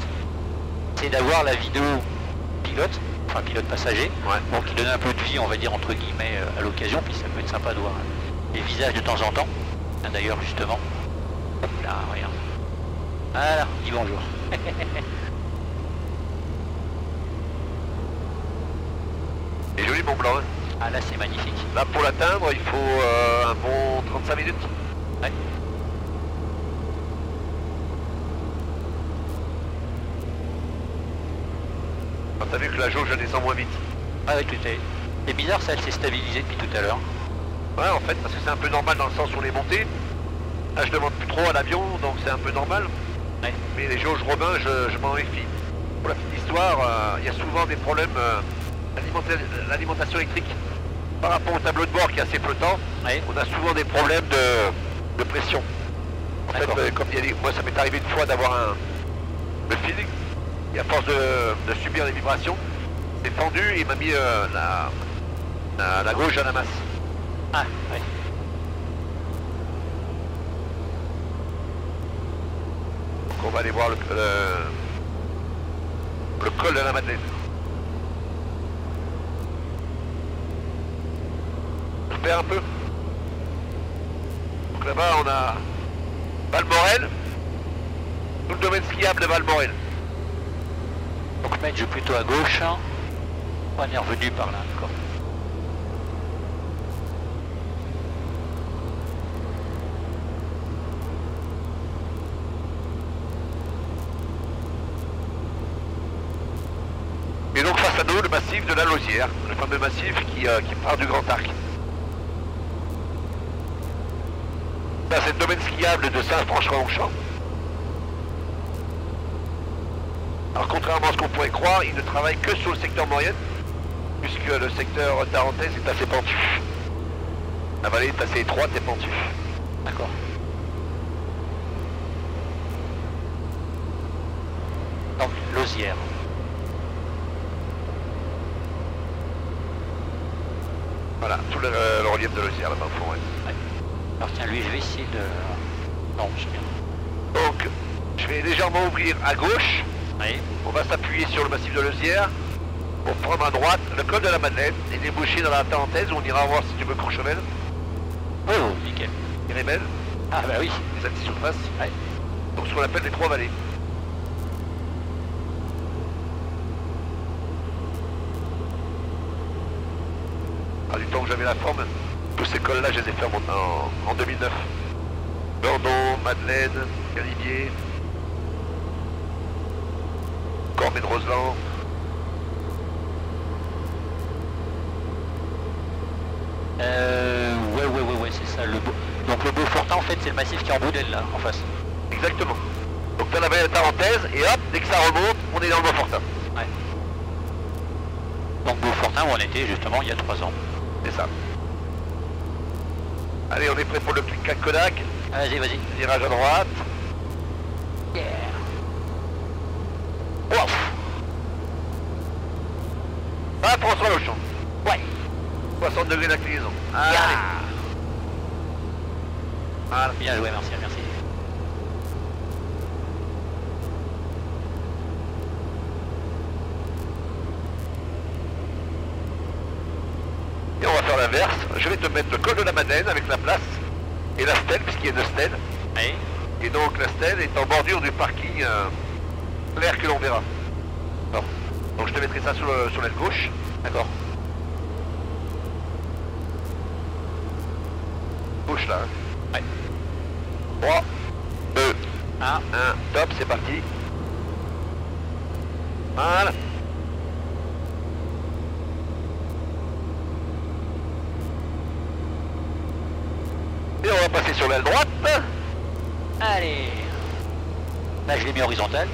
C'est d'avoir la vidéo pilote, enfin pilote passager, Ouais. bon, qui donne un peu de vie, on va dire, entre guillemets, euh, à l'occasion, puis ça peut être sympa de voir les visages de temps en temps. D'ailleurs, justement. Hop là, regarde. Voilà, dis bonjour. [LAUGHS] Et joli Mont Blanc. hein. Ah là, c'est magnifique. Là pour l'atteindre, il faut euh, un bon 35 minutes. Ouais. Quand t'as vu que la jauge descend moins vite. Ah oui, tout est... C'est bizarre, ça, elle s'est stabilisée depuis tout à l'heure. Ouais en fait parce que c'est un peu normal dans le sens où on est monté. Là je demande plus trop à l'avion donc c'est un peu normal. Ouais. Mais les jauges Robin je, je m'en méfie. Pour la petite histoire, euh, il y a souvent des problèmes euh, alimenta- l'alimentation électrique. Par rapport au tableau de bord qui est assez flottant, Ouais. on a souvent des problèmes de, de pression. En fait, euh, comme il y a des- moi ça m'est arrivé une fois d'avoir un le feeling, et à force de, de subir les vibrations, c'est fendu et il m'a mis la, la, la gauche à la masse. Ah. Donc on va aller voir le, col de la Madeleine. Je perds un peu. Donc là-bas on a Valmorel, tout le domaine skiable de Valmorel. Donc mettre je plutôt à gauche. hein. On est revenu par là, d'accord. Et donc face à nous, le de la Lausière, le fameux massif qui, euh, qui part du Grand Arc. Ça c'est le domaine skiable de Saint-Franchois-Longchamp. Alors contrairement à ce qu'on pourrait croire, il ne travaille que sur le secteur moyenne. puisque le secteur Tarentaise est assez pentu. La vallée est assez étroite et pentue. D'accord. Donc, Lausière. Voilà, tout le, le relief de Lausière là-bas au fond. ouais. Alors tiens, lui, je vais essayer de... Non, je viens. Donc, je vais légèrement ouvrir à gauche. Oui. On va s'appuyer sur le massif de Lausière pour prendre à droite le col de la Madeleine et déboucher dans la Tarentaise où on ira voir si tu veux Courchevel, Oh, nickel. Irémel, Ah bah oui. les anti-surfaces. Ouais. Donc ce qu'on appelle les trois vallées. La forme, tous ces cols-là, je les ai fait en, en, en 2009. Bordon, Madeleine, Galibier, Cormet de Roseland. Euh, ouais, ouais, ouais, ouais, c'est ça. Le beau... Donc le Beaufortin, en fait, c'est le massif qui est en boudelle, là, en face. Exactement. Donc t'as la de Tarentaise et hop, dès que ça remonte, on est dans le Beaufortin. Donc Beaufortin, où on était, justement, il y a trois ans. C'est ça. Allez, on est prêt pour le clic Kodak. Vas-y, vas-y. Virage à droite. Yeah. Oh Ah, François Lochon. Ouais. 60 degrés d'inclinaison. Allez. Yeah. Voilà. Bien joué, merci, merci. Je vais te mettre le col de la Madeleine avec la place et la stèle, puisqu'il y a une stèle. Allez. Et donc la stèle est en bordure du parking euh, l'air que l'on verra. Bon. Donc je te mettrai ça sur le- sur l'aile gauche. D'accord. Gauche là. hein. Ouais. 3, 2, Un. 1, top, c'est parti. Voilà. Et droite. Allez. Là, je l'ai mis horizontal.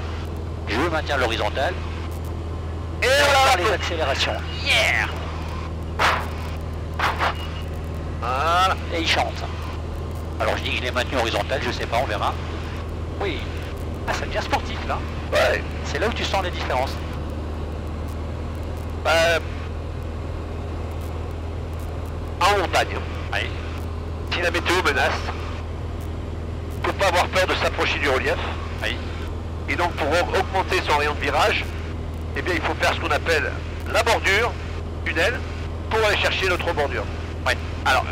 Je maintiens l'horizontal. Et On va les accélérations. Yeah Voilà. Et il chante. Alors je dis que je l'ai maintenu horizontal, je sais pas, on verra. Oui. Ah, ça devient sportif là. Ouais. C'est là où tu sens les différences. Bah, en montagne, Oui. si la météo menace, pas avoir peur de s'approcher du relief. Oui. Et donc pour au- augmenter son rayon de virage, eh bien il faut faire ce qu'on appelle la bordure, aile, pour aller chercher l'autre bordure. Ouais. Alors,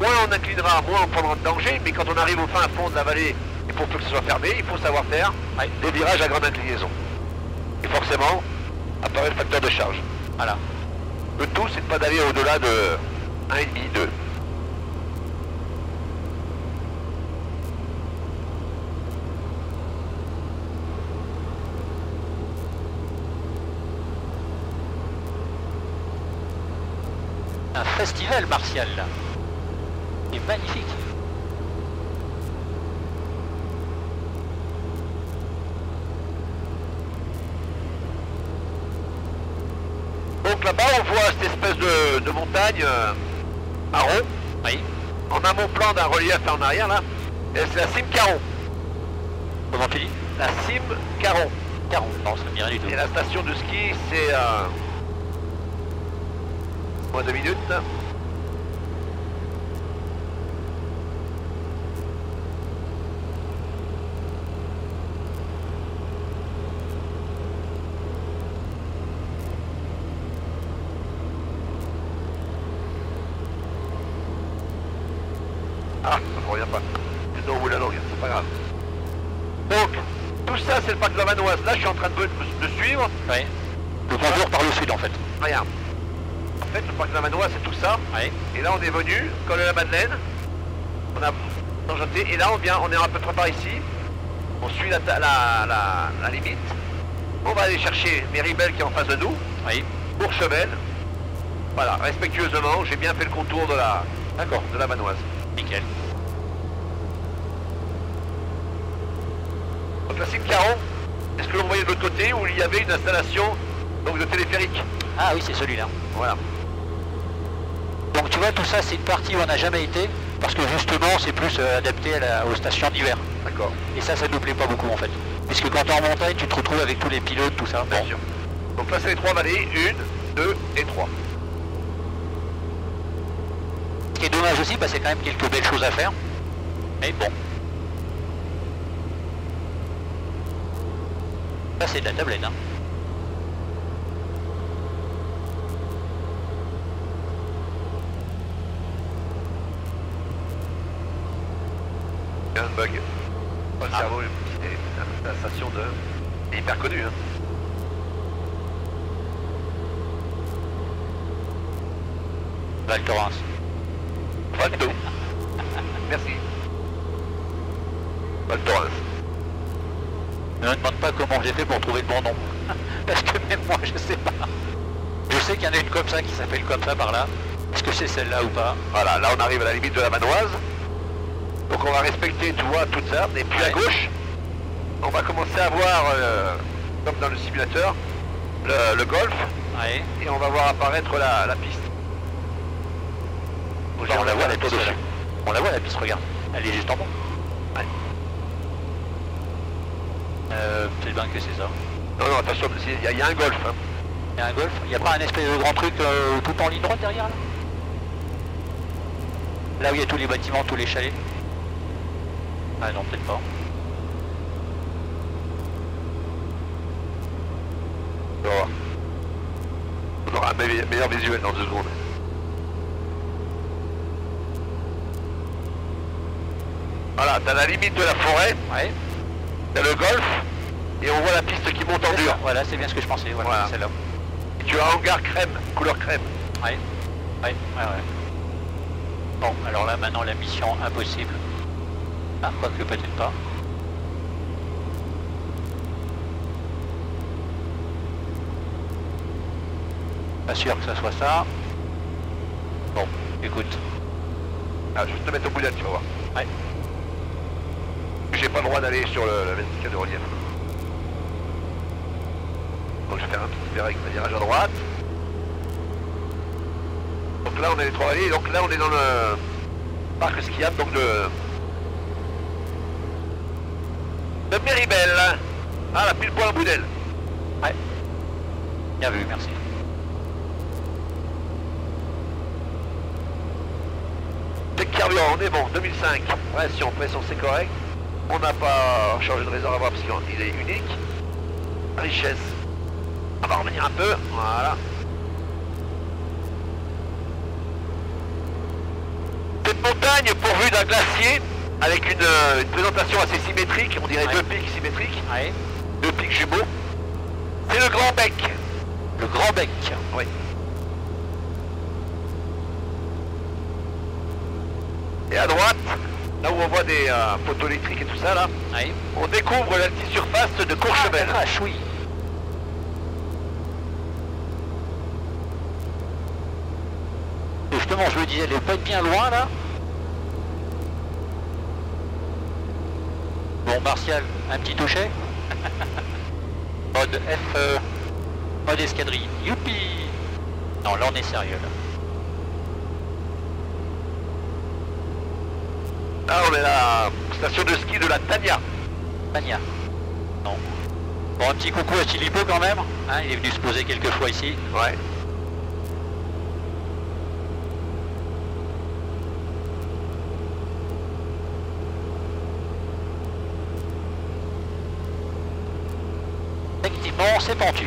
moins on inclinera, moins on prendra de danger, mais quand on arrive au fin fond de la vallée, et pour peu que ce soit fermé, il faut savoir faire Ouais. des virages à grande inclinaison. Et forcément, apparaît le facteur de charge. Voilà. Le tout, c'est de pas d'aller au-delà de 1,5, 2. Martial là. C'est magnifique. Donc là-bas, on voit cette espèce de, de montagne euh, à rond, Oui. en avant-plan d'un relief en arrière là. Et c'est la cime Caron. Comment tu dis? La cime Caron. 40. Non, ça me dit rien du tout. Et la station de ski, c'est à moins de minutes. Ah, ça ne revient pas. C'est dans où la langue, c'est pas grave. Donc, tout ça, c'est le parc de la Vanoise. Là, je suis en train de, de suivre. Oui. Le contour par le sud en fait. Regarde. En fait, le parc de la Vanoise, c'est tout ça. Oui. Et là, on est venu, col de la Madeleine. On a tangenté. Et là, on vient, on est à peu près par ici. On suit la, la, la, la limite. On va aller chercher Méribel qui est en face de nous. Oui. Bourchevel. Voilà, respectueusement, j'ai bien fait le contour de la, D'accord. de la Vanoise. Nickel. Donc la cime Caron, est-ce que l'on voyait de l'autre côté où il y avait une installation donc, de téléphérique? Ah oui, c'est celui-là. Voilà. Donc tu vois, tout ça, c'est une partie où on n'a jamais été, parce que justement, c'est plus euh, adapté à la- aux stations d'hiver. D'accord. Et ça, ça nous plaît pas beaucoup en fait. Puisque quand t'es en montagne, tu te retrouves avec tous les pilotes, tout ça. Bien Bon. sûr. Donc là, c'est les trois vallées. Une, deux et trois. Ce qui est dommage aussi, bah, c'est quand même quelques belles choses à faire. Mais bon. Ça, c'est de la tablette. Hein. Il y a un bug. Pas le Ah. cerveau, c'est la station de... c'est hyper connu. Hein. Val Thorens. Valdo. [LAUGHS] Merci. Val Thorens. Ne me demande pas comment j'ai fait pour trouver le bon nom. [LAUGHS] Parce que même moi, je sais pas. Je sais qu'il y en a une comme ça qui s'appelle comme ça par là. Est-ce que c'est celle-là ou pas? Voilà, là on arrive à la limite de la manoise. Donc on va respecter, tu vois, toute ça. Et puis à gauche, on va commencer à voir, euh, comme dans le simulateur, le, le golf. Ouais. Et on va voir apparaître la, la piste. Bah, on la voit la piste dessus. On la voit la piste, regarde. Elle est juste en bas. Ouais. Euh, c'est bien que c'est ça. Non, non, attention, il y, a- il y a un golf. hein. Il y a un golf. Il n'y a pas un espèce de grand truc euh, tout en ligne droite derrière là? Là où il y a tous les bâtiments, tous les chalets Ah non, peut-être pas. On va voir. On aura un meilleur, visuel dans deux secondes. Voilà, t'as la limite de la forêt, Ouais. t'as le golf, et on voit la piste qui monte en dur. Voilà, c'est bien ce que je pensais. Voilà, celle-là. Et tu as un hangar crème, couleur crème. Ouais. Ouais, ouais, ouais. Bon, alors là maintenant la mission impossible. Ah, quoique peut-être pas. Pas sûr que ça soit ça. Bon, écoute. Ah, je vais te mettre au bout là, tu vas voir. Ouais. J'ai pas le droit d'aller sur le, la verticale de relief. Donc je vais faire un petit virage, un virage à droite. Donc là on est les trois vallées, donc là on est dans le parc skiable donc de... de Méribel. Ah la pile poil Boudel. Ouais. Bien vu, merci. C'est le carburant, on est bon, 2005. Pression, pression c'est correct. On n'a pas changé de réservoir parce qu'il est unique. Richesse. On va revenir un peu, voilà. Cette montagne pourvue d'un glacier avec une, euh, une présentation assez symétrique, on dirait Ouais. deux pics symétriques, Ouais. deux pics jumeaux. C'est le Grand Bec. Le Grand Bec. Oui. Et à droite, là où on voit des euh, poteaux électriques et tout ça là, on découvre l'altisurface de Courchevel. Ah, oui. Justement, je me disais, elle pas être bien loin là. Bon, Martial, un petit toucher. [LAUGHS] mode F, euh, mode escadrille. Youpi Non, là on est sérieux là. Là on est à la station de ski de la Tania. Mania. Non. Bon, un petit coucou à Chilipo quand même. hein, il est venu se poser quelques fois ici. Ouais. Effectivement, c'est pentu.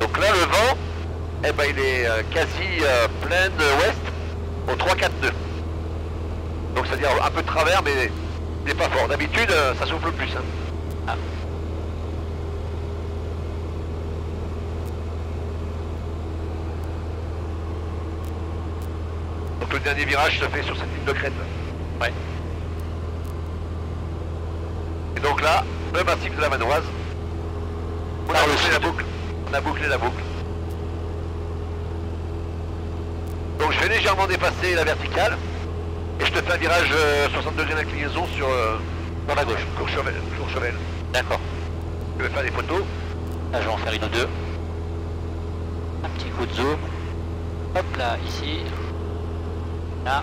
Donc là le vent, eh ben il est euh, quasi euh, plein ouest au 3-4 nœuds. Donc c'est-à-dire un peu de travers mais il n'est pas fort. D'habitude euh, ça souffle plus. hein. Ah. Donc le dernier virage se fait sur cette ligne de crête. Ouais. Et donc là, le massif de la Manoise. On a la boucle. On a bouclé la boucle. Donc je vais légèrement dépasser la verticale. Et je te fais un virage euh, 60 degrés d'inclinaison sur... euh, Dans la gauche. Courchevel. Courchevel. D'accord. Je vais faire des photos. Là, je vais en faire une ou deux. Un petit coup de zoom. Hop là, ici. Là.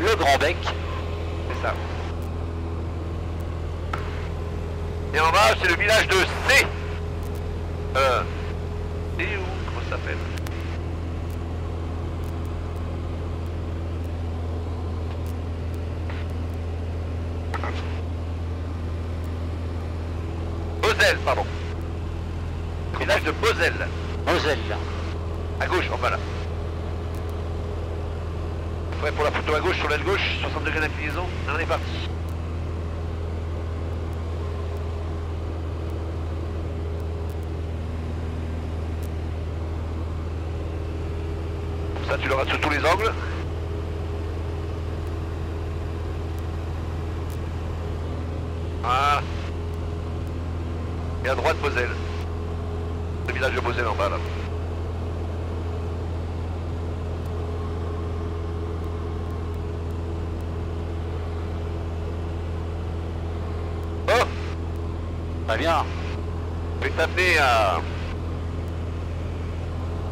Le grand bec. C'est ça. Et en bas, c'est le village de C. Euh. C où Comment ça s'appelle Bosel, pardon. Village de Bosel. Moselle. À gauche, en bas là. Prêt pour la photo à gauche, sur l'aile gauche, 60 degrés d'inclinaison. On est parti. Comme ça, tu l'auras sur tous les angles. Ah. Et à droite, Moselle. Le village de Moselle en bas là. Oh Très bien. Je vais t'amener à...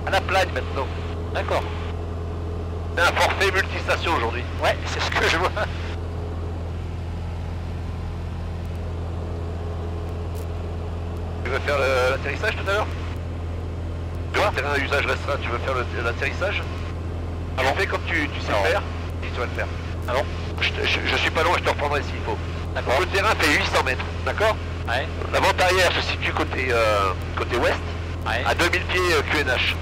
à la plagne maintenant. C'est un forfait multistation aujourd'hui. Ouais, c'est ce que je vois. Tu veux faire l'atterrissage tout à l'heure un terrain à usage restreint, tu veux faire l'atterrissage Alors fais comme tu, tu sais Non. faire, si tu vas le faire. Ah bon Je, te- je- je suis pas loin, je te reprendrai s'il faut. D'accord. Le terrain fait 800 mètres, d'accord Ouais. La vente arrière se situe côté, euh, côté ouest, Ouais. à 2000 pieds euh, QNH.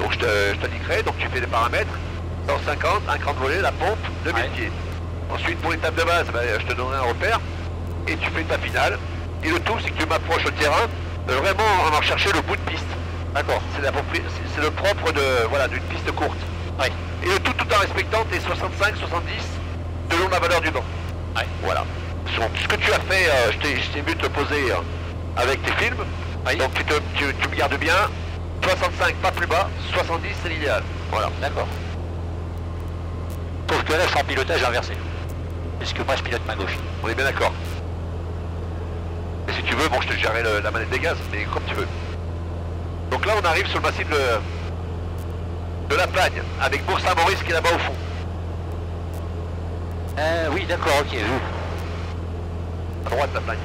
Donc je te- je t'indiquerai, donc tu fais les paramètres, 150, un cran de volée, la pompe, 2000 Ouais. pieds. Ensuite pour l'étape de base, ben, je te donnerai un repère, et tu fais ta finale. Et le tout c'est que tu m'approches au terrain, euh, vraiment en allant chercher le bout de piste. D'accord. C'est le propre de voilà d'une piste courte. Ouais. Et le tout tout en respectant tes 65-70 selon la valeur du vent. Ouais. Voilà. Sur ce que tu as fait, euh, je t'ai je t'ai vu te poser euh, avec tes films. Donc tu, te, tu, tu me gardes bien. 65 pas plus bas, 70 c'est l'idéal. Voilà. D'accord. Sauf que là, je en pilotage inversé. Puisque moi, je pilote ma gauche. On est bien d'accord. Et si tu veux, bon je te gérerai la manette des gaz, mais comme tu veux. Donc là on arrive sur le massif de, la Plagne, avec Bourg-Saint-Maurice qui est là-bas au fond. Euh, oui, d'accord, ok. À droite la Plagne.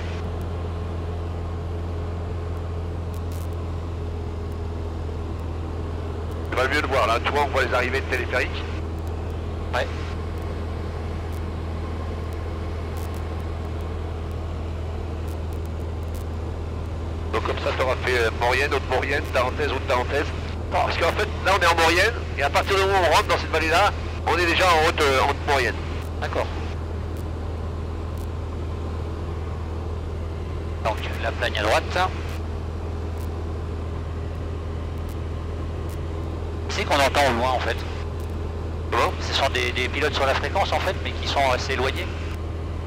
Tu vas mieux le voir là, tu vois on voit les arrivées de téléphérique. Ouais. Donc comme ça tu auras fait euh, Maurienne, haute Maurienne, Tarentaise, haute Tarentaise. Parce qu'en fait là on est en Maurienne et à partir du moment où on rentre dans cette vallée là, on est déjà en haute, euh, en haute Maurienne. D'accord. Donc, la plagne à droite. C'est qu'on entend au loin, en fait. Comment Ce sont des, des pilotes sur la fréquence, en fait, mais qui sont assez éloignés.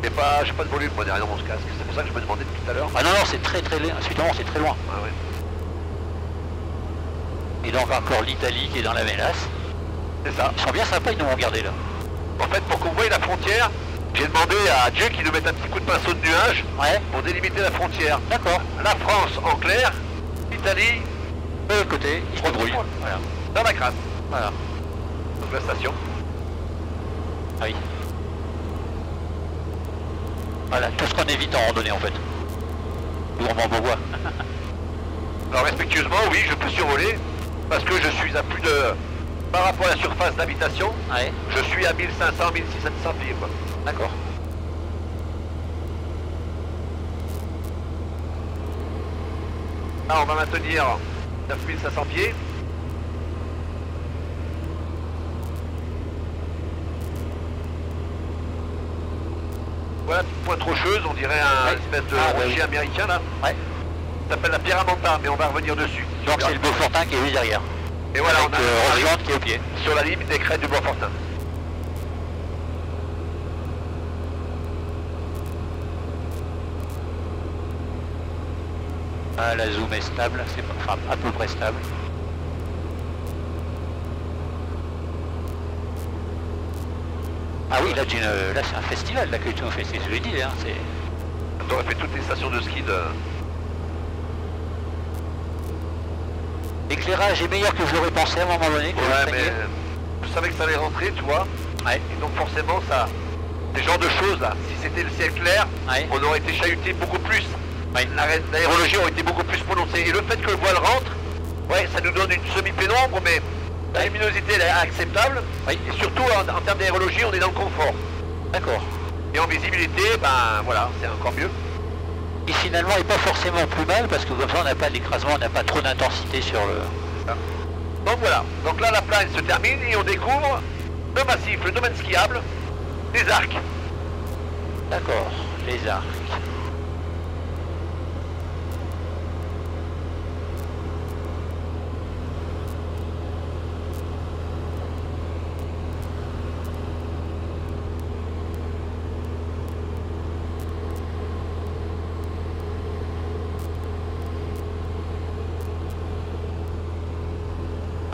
J'ai pas, de volume moi derrière mon casque, c'est pour ça que je me demandais tout à l'heure. Ah non, non, c'est très, très loin. C'est très loin. Ah ouais. Et donc, encore l'Italie qui est dans la ménace. C'est ça. Ils sont bien sympas, ils nous ont regardé, là. En fait pour qu'on voie la frontière, j'ai demandé à Dieu qu'il nous mette un petit coup de pinceau de nuage Ouais, pour délimiter la frontière. d'accord. La France en clair, l'Italie De l'autre côté, ils se débrouillent. Voilà. dans la crasse. Voilà. La station. Ah oui. Voilà, tout ce qu'on évite en randonnée, en fait. Gourmand Beaubois. [LAUGHS] Alors respectueusement, oui, je peux survoler parce que je suis à plus de... Par rapport à la surface d'habitation, Ouais, je suis à 1500, 1600 pieds. D'accord. Là, on va maintenir 9500 pieds. Voilà, petite pointe rocheuse, on dirait un Ouais. espèce de Ah, rocher oui. américain là. Ouais. Ça s'appelle la Pyramenta, mais on va revenir dessus. Donc c'est le Beaufortin qui est juste derrière. Et voilà, Avec on, a- euh, qui est au pied. sur la limite des crêtes du Bois-Fortin. Ah, la zoom est stable, c'est enfin à peu près stable. Ah oui, là, c'est un festival là, que tu fais, c'est ce que je dis. Hein, c'est... On aurait fait toutes les stations de ski de... L'éclairage est meilleur que je l'aurais pensé à un moment donné. Ouais, mais je savais que ça allait rentrer, tu vois. Ouais. Et donc forcément, ça, ces genres de choses là, si c'était le ciel clair, Ouais. on aurait été chahuté beaucoup plus. Ouais. L'aérologie aurait été beaucoup plus prononcée. Et le fait que le voile rentre, ouais, ça nous donne une semi-pénombre, mais la luminosité elle est acceptable. Oui. Et surtout en, en termes d'aérologie, on est dans le confort. D'accord. Et en visibilité, ben voilà, c'est encore mieux. Qui finalement est pas forcément plus mal parce que comme ça on n'a pas d'écrasement, on n'a pas trop d'intensité sur le. Donc voilà, donc là la plaine se termine et on découvre le massif, le domaine skiable, les arcs. D'accord. Les arcs.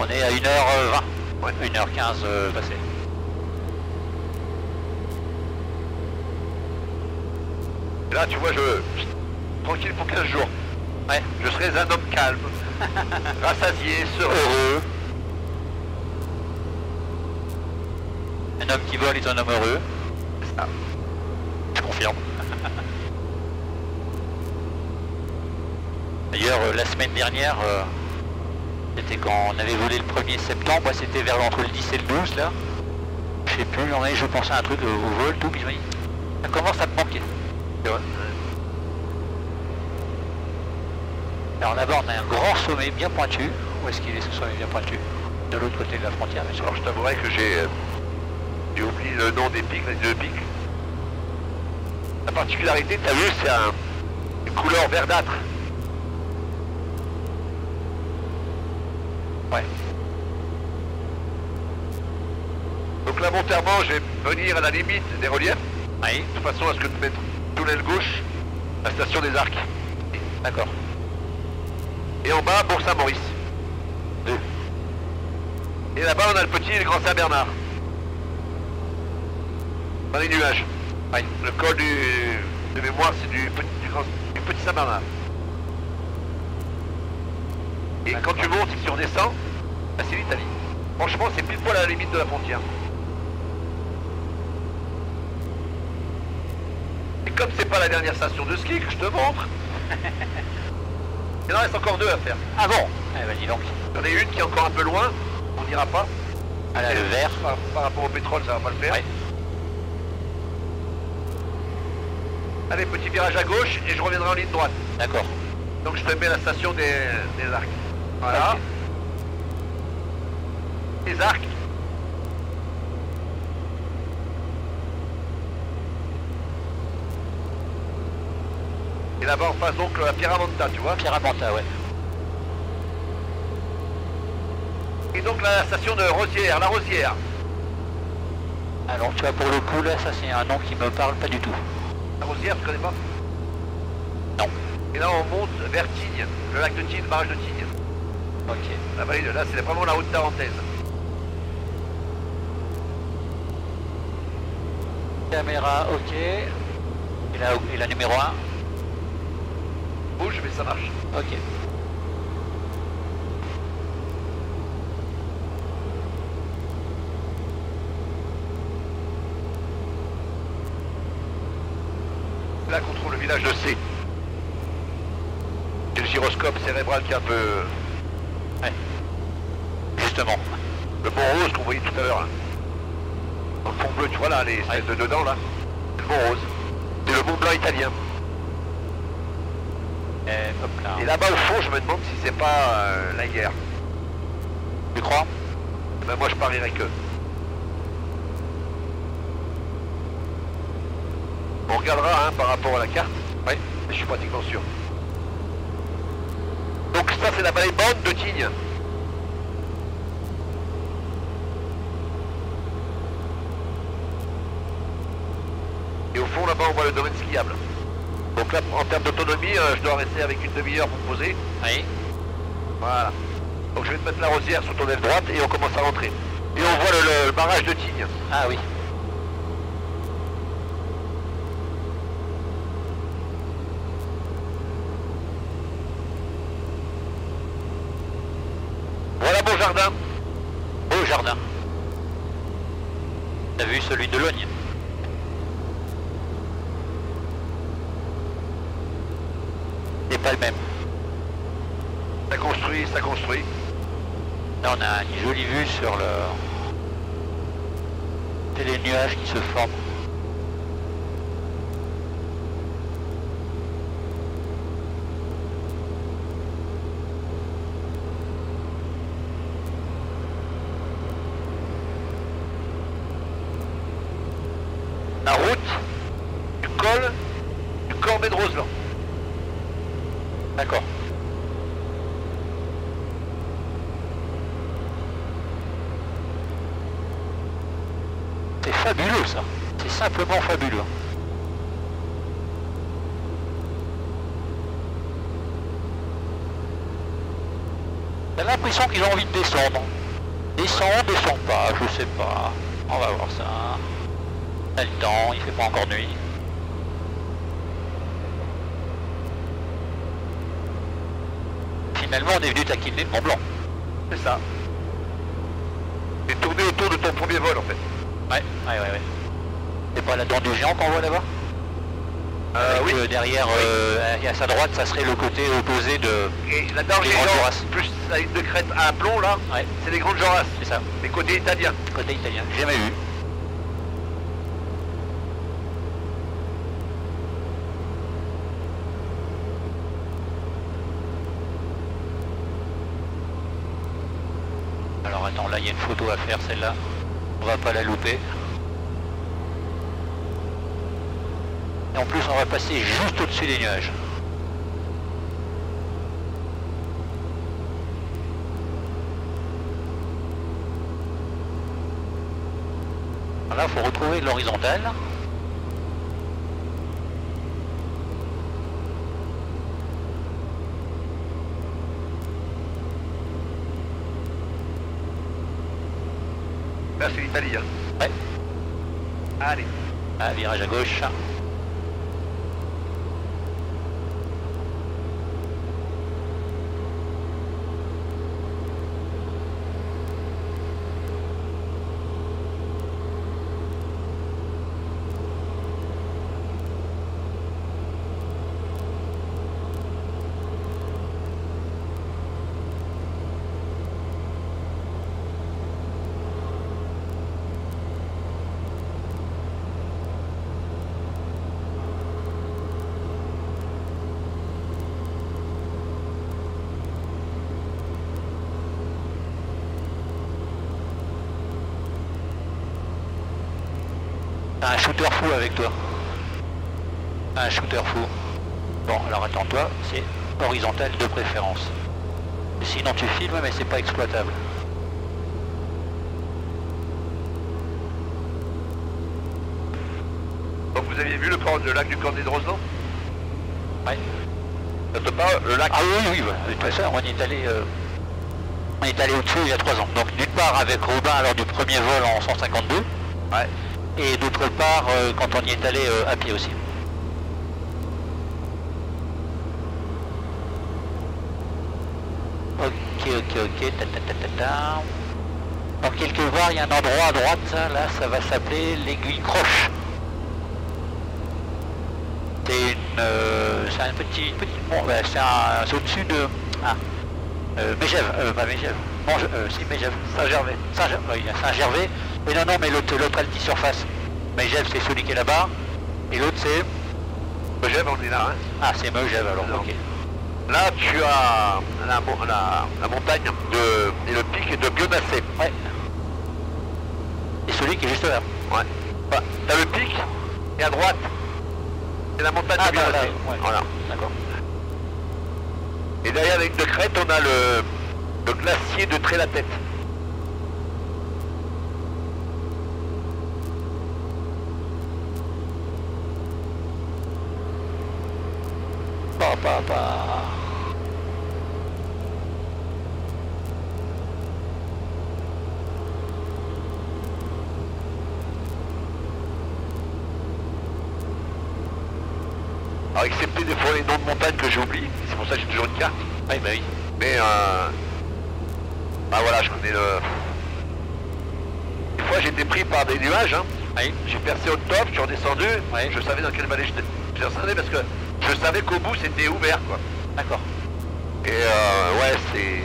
On est à 1h20. Ouais. 1h15 euh, passé. Là tu vois, je... Tranquille pour 15 jours. Ouais. Je serai un homme calme, [LAUGHS] rassasié, serein. Heureux. Un homme qui vole est un homme heureux. C'est ça. Je confirme. [LAUGHS] D'ailleurs, euh, la semaine dernière, euh, c'était quand on avait volé le 1er septembre, c'était vers entre le 10 et le 12 là. Je sais plus, on est, je pensais à un truc au vol, tout, puis ça commence à me manquer. Alors là-bas, on a un grand sommet bien pointu. Où est-ce qu'il est ce sommet bien pointu? De l'autre côté de la frontière, bien. Alors je t'avouerai que j'ai euh, oublié le nom des pics, les deux pics. La particularité, t'as vu, c'est un, une couleur verdâtre. Ouais. Donc là, volontairement, je vais venir à la limite des reliefs, Oui, de façon à ce que de mettre tout l'aile gauche, la station des Arcs. d'accord. Et en bas, Bourg-Saint-Maurice. Deux. Et là-bas, on a le petit et le grand Saint-Bernard. Dans les nuages. Oui. Le col du, de mémoire, c'est du petit, du grand- du petit Saint-Bernard. Et quand tu montes et que tu redescends, bah, c'est l'Italie. Franchement, c'est pile poil à la limite de la frontière. Et comme c'est pas la dernière station de ski que je te montre, il en reste encore deux à faire. Ah bon Eh ben dis donc. J'en ai une qui est encore un peu loin, on n'ira pas. Ah là, le vert. Par, par rapport au pétrole, ça va pas le faire. Ouais. Allez, petit virage à gauche et je reviendrai en ligne droite. D'accord. Donc je te mets la station des, des arcs. Voilà. Les arcs. Et là-bas en face donc la Pyramenta, tu vois. Pyramenta, ouais. Et donc la station de Rosière, la Rosière. Alors tu vois, pour le coup, là, ça c'est un nom qui me parle pas du tout. La Rosière, tu connais pas? Non. Et là on monte vers Tignes, le lac de Tignes, le barrage de Tignes. Ok. La vallée de là, c'est vraiment la haute tarentaise. Caméra, ok. Et la, et la numéro 1 Bouge, mais ça marche. Ok. Là qu'on trouve le village de C. C'est le gyroscope cérébral qui est un peu... Ouais. Justement. Le mont rose qu'on voyait tout à l'heure. Dans le fond bleu, tu vois là, les espèces de dedans là. Le mont rose. C'est le mont blanc italien. Et hop là. Et là-bas au fond, je me demande si c'est pas euh, la guerre. Tu crois? Ben moi je parierais que. On regardera hein, par rapport à la carte. Oui, je suis pratiquement sûr. Donc ça c'est la vallée bonne de Tignes. Et au fond là-bas on voit le domaine skiable. Donc là en termes d'autonomie, euh, je dois rester avec une demi-heure pour poser. Oui. Voilà. Donc je vais te mettre la rosière sur ton aile droite et on commence à rentrer. Et on voit le, le barrage de Tignes. Ah oui. jardin. Beau jardin. T'as vu celui de Logne C'est pas le même. Ça ça construit. Là on a une jolie vue sur le... Les nuages qui se forment. La route du col du Corbet de Roseland. D'accord. C'est fabuleux ça. Fabuleux. T'as l'impression qu'ils ont envie de descendre. Descend, descend pas, je sais pas. On va voir ça. A le temps, il fait pas encore nuit. Finalement, on est venu taquiner le Mont Blanc. C'est ça. Et tourner autour de ton premier vol en fait. Ouais, ouais, ouais, ouais. C'est pas la dent du géant qu'on voit là-bas Euh, Avec, oui. euh, derrière, Oui. euh, à sa droite, ça serait le côté opposé de... Et la dent Les grandes géante, Jorasses. plus la ligne de crête à plomb là, Ouais, c'est les grandes Jorasses, c'est ça, les côtés italiens. côté italien. Jamais vu. Alors attends, là il y a une photo à faire celle-là. On va pas la louper. Et en plus on va passer juste au-dessus des nuages. Là, il faut retrouver l'horizontale. Là c'est l'Italie. Hein. Ouais. Allez. Ah, virage à gauche. T'as un shooter fou avec toi. Un shooter fou. Bon, alors attends-toi, c'est horizontal de préférence. Sinon tu filmes, mais c'est pas exploitable. Donc vous aviez vu le, lac du Cornet de Roseland Ouais. Ça te parle Le lac? Ah oui, oui, bah, toute façon, on est allé, euh, on est allé au-dessus il y a trois ans. Donc d'une part avec Robin lors du premier vol en 152, Ouais. Et d'autre part euh, quand on y est allé euh, à pied aussi. Ok, ok, ok, ta ta ta ta ta. Quelque part il y a un endroit à droite, là ça va s'appeler l'aiguille croche. C'est une, euh, un petit, bon, c'est un, c'est au-dessus de, ah, euh, pas Mégève, euh, si Mégève, Saint-Gervais. Saint-Gervais, Saint-Gervais, mais non, non, mais l'autre, l'autre altisurface, Mégève c'est celui qui est là-bas, et l'autre c'est, Megève, on est là. Hein. ah c'est Megève alors, Non. ok. Là tu as la, la- la montagne de, et le pic de Bionacé. Ouais. Et celui qui est juste là. Ouais. Bah, T'as le pic et à droite, c'est la montagne Ah, de bah, là, ouais. Voilà. D'accord. Et derrière la ligne de crête, on a le, le glacier de Trélatête. De montagnes que j'oublie, c'est pour ça que j'ai toujours une carte. Oui, bah oui. Mais euh, Ah voilà, je connais le... Des fois j'étais pris par des nuages, hein. Oui. J'ai percé au top, je suis redescendu, je savais dans quelle vallée j'étais je descendais parce que je savais qu'au bout c'était ouvert quoi. D'accord. Et euh, ouais c'est...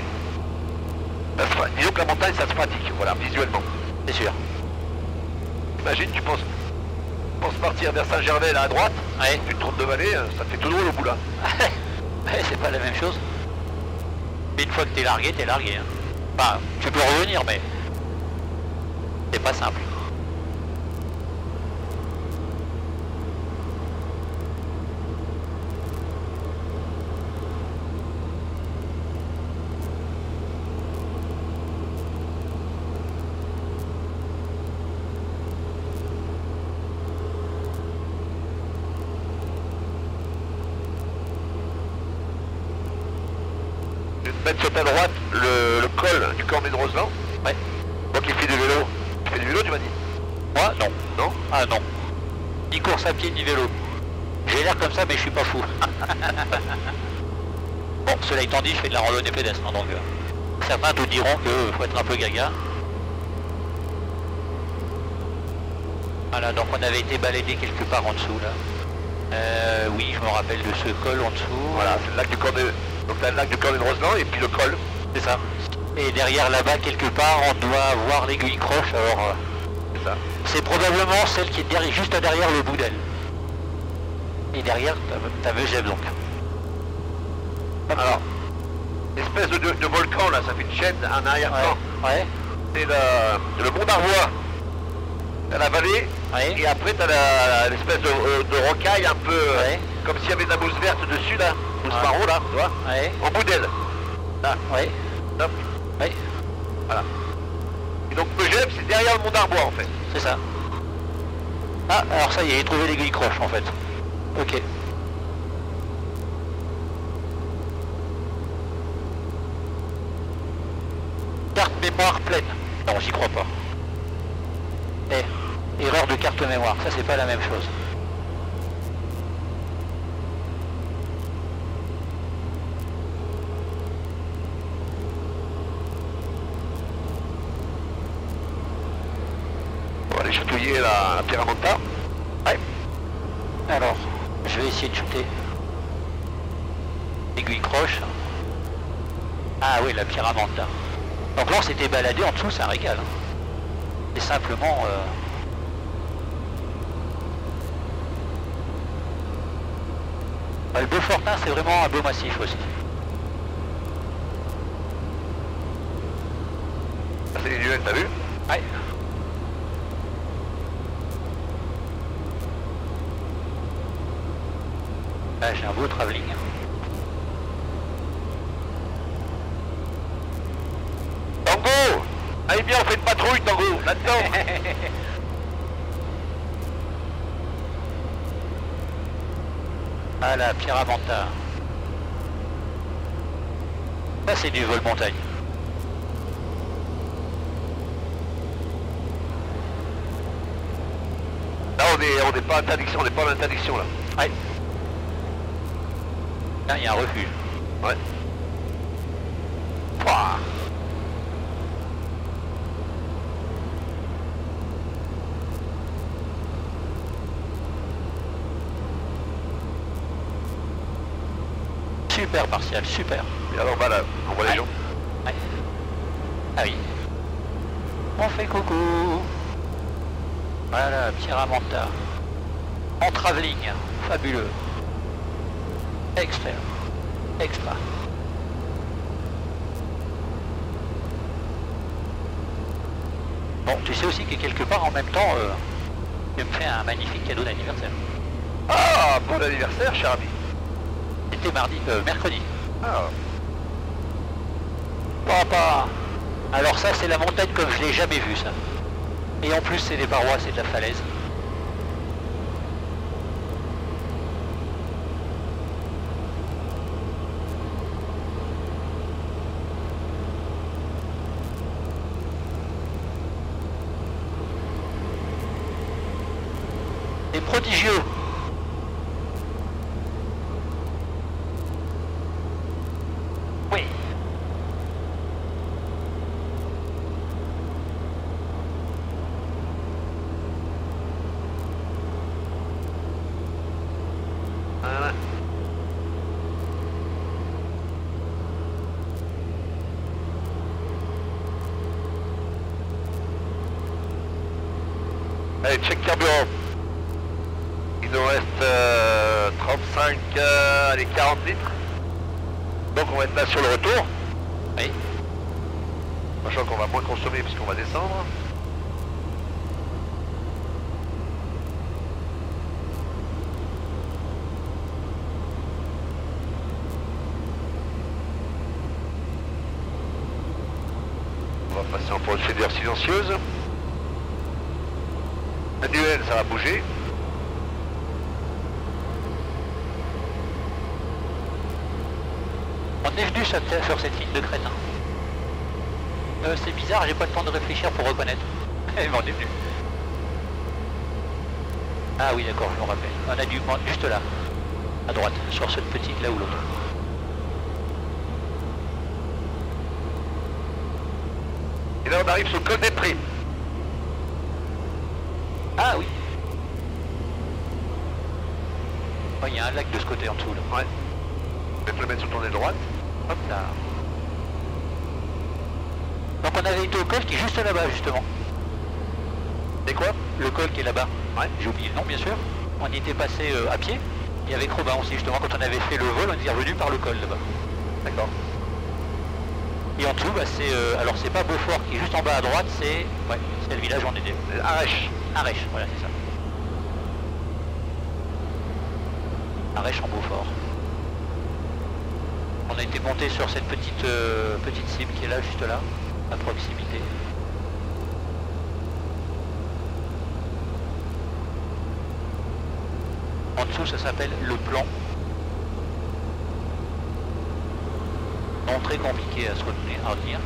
se Disons que la montagne ça se pratique, voilà, visuellement. C'est sûr. Imagine tu penses, tu penses partir vers Saint-Gervais là à droite, Ouais. tu te trompes de vallée, euh, ça te fait tout drôle au bout là. [LAUGHS] Ouais, c'est pas la même chose. Mais une fois que t'es largué, t'es largué. hein. Enfin, tu peux revenir, mais c'est pas simple. Je vais te mettre sur ta droite le, le col du Cornet de Roseland. Ouais. Moi qui fais du vélo. Tu fais du vélo tu m'as dit Moi, non. Non Ah non. Ni course à pied, ni vélo. J'ai l'air comme ça, mais je suis pas fou. bon, cela étant dit, je fais de la randonnée pédestre, hein, donc euh, certains te diront que faut être un peu gaga. Voilà, donc on avait été baladé quelque part en dessous là. Euh, oui, je me rappelle de ce col en dessous. Voilà, c'est le lac du Cornet. Donc t'as le lac du Cornet de Roseland et puis le col. c'est ça. Et derrière là-bas, quelque part, on doit voir l'aiguille croche. Alors, euh, C'est ça. c'est probablement celle qui est derrière, juste derrière le bout d'elle. Et derrière, t'as ta Megève donc. Alors, espèce de, de- de volcan là, ça fait une chaîne en arrière-plan. Ouais, ouais, C'est le, le mont d'Arvois. T'as la vallée ouais. et après t'as l'espèce de, euh, de rocaille un peu euh, Ouais. comme s'il y avait de la mousse verte dessus là, mousse marron là, tu vois, en bout d'elle. Là, ouais, hop. ouais, Et donc Megève c'est derrière le mont d'Arbois en fait. c'est ça. Ah, alors ça y est, j'ai trouvé l'aiguille croche en fait. Ok. Carte mémoire pleine. Non, j'y crois pas. Eh, erreur de carte mémoire, ça c'est pas la même chose. On va aller chatouiller la, la Pyramenta. Ouais. Alors, je vais essayer de shooter. Aiguille croche. Ah oui, la pyramenta. Donc là, on s'était baladé en dessous, c'est un régal. hein. C'est simplement... euh, bah, le Beaufortin, c'est vraiment un beau massif aussi. C'est les lunettes, t'as vu Ouais. Là, j'ai un beau travelling. Tango Allez bien, on fait une patrouille Tango, là-dedans [LAUGHS] Ah la Pyramenta. Ça c'est du vol montagne. Là on est, on n'est pas interdiction, on n'est pas en interdiction là. Ouais. Là il y a un refuge. Ouais. Super partial, super. Et alors voilà, on voit les gens. Ouais. Ah oui. On fait coucou. Voilà, Pyramenta. En travelling, fabuleux. Extra. Extra. Bon, tu sais aussi que quelque part en même temps, euh, tu me fais un magnifique cadeau d'anniversaire. Ah, bon anniversaire cher ami. Mardi, euh, mercredi. Ah, Papa Alors ça c'est la montagne comme je l'ai jamais vue ça. Et en plus c'est des parois, c'est de la falaise. C'est prodigieux Oui Allez, check carburant. Il nous reste euh, 35, euh, allez 40 litres. Donc on va être là sur le retour. Oui. Sachant qu'on va moins consommer puisqu'on va descendre. On va passer en procédure silencieuse. Un duel, ça va bouger. Sur, cette ligne de crête. hein. Euh, c'est bizarre, j'ai pas le temps de réfléchir pour reconnaître. [LAUGHS] Eh ben, on est venu. Ah oui d'accord, je me rappelle. On a dû juste là, à droite, sur cette petite là ou l'autre. Et là on arrive sur le col des prés. Ah oui. Oh, Il y a un lac de ce côté en dessous là. Ouais. Je vais le mettre sur ton aile droite. Donc on avait été au col qui est juste là-bas justement. Et quoi Le col qui est là-bas? Ouais. J'ai oublié le nom bien sûr. On y était passé euh, à pied. Et avec Robin aussi justement quand on avait fait le vol, on est revenu par le col là-bas. D'accord. Et en dessous, bah, c'est euh, alors c'est pas Beaufort qui est juste en bas à droite, c'est ouais, c'est le village où on était. Arèche. Arèche, voilà c'est ça. Arèche en Beaufort. Monté sur cette petite euh, petite cible qui est là, juste là, à proximité. En dessous, ça s'appelle le plan. Non très compliqué à se retenir, à retenir.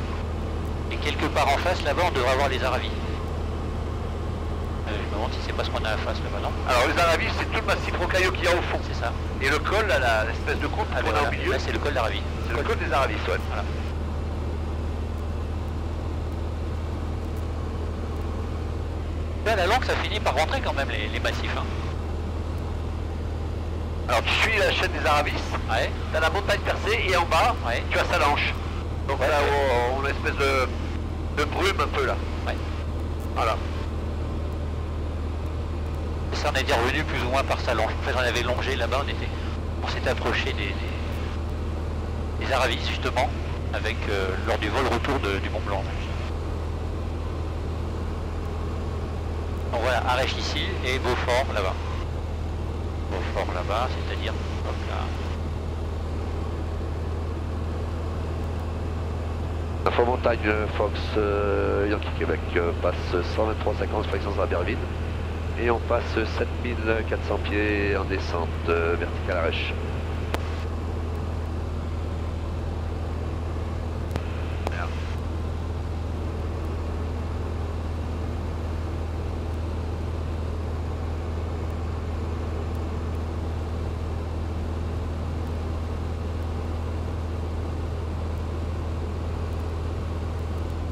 Et quelque part en face, là-bas, on devrait avoir les Aravis. Euh, je me demande si c'est pas ce qu'on a à face là-bas, non Alors les Aravis, c'est tout le massif rocailleux qu'il y a au fond. C'est ça. Et le col, l'espèce de côte Ah, qu'on ben a au milieu, Là, c'est le col d'Aravis. C'est le col des Aravis, ouais. Voilà. Là, la langue, ça finit par rentrer quand même, les, les massifs. Hein. Alors tu suis la chaîne des Aravis, Ouais, t'as la montagne percée et en bas, ouais, tu as Salanche. Donc Ouais, là, on, on a une espèce de, de brume un peu là. ouais. Voilà. Ça, on est revenu plus ou moins par sa longe. En fait, on avait longé là-bas, on était, on s'était approché des, des, Aravis, justement, avec, euh, lors du vol retour du Mont Blanc. Donc voilà, Arèche ici et Beaufort là-bas. Beaufort là-bas, c'est-à-dire, hop là. Info montagne Fox euh, Yankee Québec euh, passe 123,50 fréquence à Berville et on passe 7400 pieds en descente euh, verticale à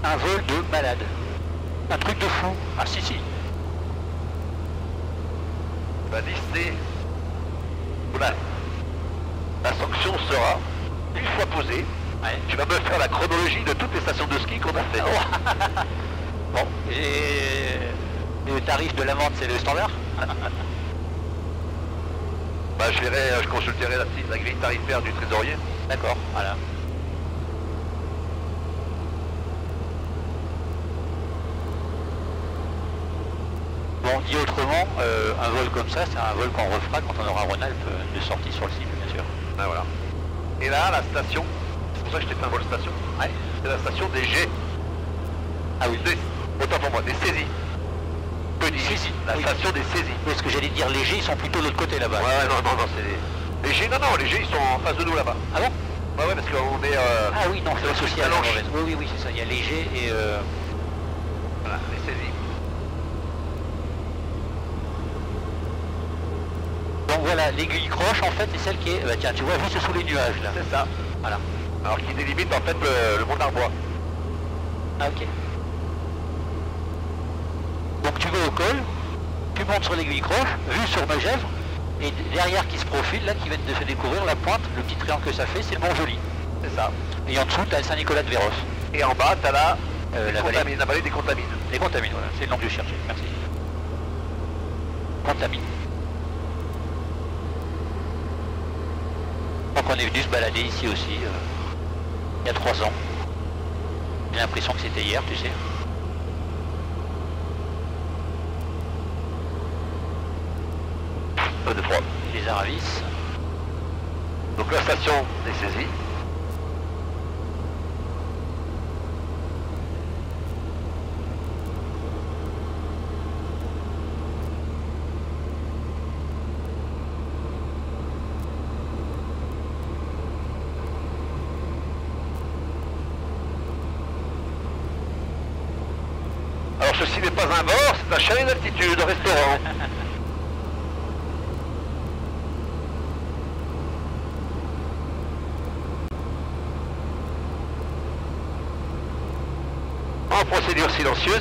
Un vol de malade. Un truc de fou. Ah si si. Bah lycée, voilà. La sanction sera, une fois posée, Ouais. tu vas me faire la chronologie de toutes les stations de ski qu'on a fait. [LAUGHS] Bon, et le tarif de l'amende, c'est le standard? [LAUGHS] Bah je verrai, je consulterai la, la grille tarifaire du trésorier. D'accord, voilà. Bon, dit autrement, euh, un vol comme ça, c'est un vol qu'on refera quand on aura Rhône-Alpes euh, de sortie sur le site, bien sûr. Ah voilà. Et là, la station, c'est pour ça que je t'ai fait un vol station, Ouais. c'est la station des G. Ah oui, autant pour moi, des saisies. Dit. Saisies, La oui. station des saisies. parce que j'allais dire léger, ils sont plutôt de l'autre côté là-bas. Ouais, non, non, non, c'est des... Les G, non, non, les G, ils sont en face de nous là-bas. Ah bon? Ouais, ouais, parce qu'on est... euh, Ah oui, non, c'est associé à la. Oui, oui, oui, c'est ça. Il y a léger et... euh, Voilà, les saisies. Donc voilà, l'aiguille croche en fait, c'est celle qui est... Bah tiens, tu vois, juste sous les nuages là. C'est ça. Voilà. Alors qui délimite en fait le, le mont d'Arbois. Ah ok. Donc tu vas au col, tu montes sur l'aiguille croche, vue sur Megève, et derrière qui se profile, là qui vient de se découvrir la pointe, le petit triangle que ça fait, c'est le Mont Joli. C'est ça. Et en dessous, tu as Saint-Nicolas de Véros. Et en bas, t'as la, Euh, la vallée. contamines, la vallée des contamines. Les contamines, voilà, c'est le nom que je cherchais, merci. Saint-Ami. Donc on est venu se balader ici aussi, euh, il y a trois ans. J'ai l'impression que c'était hier, tu sais. Un, deux, trois. Les Aravis. Donc la station est saisie. Alors ceci n'est pas un bord, c'est un chalet d'altitude, restaurant. En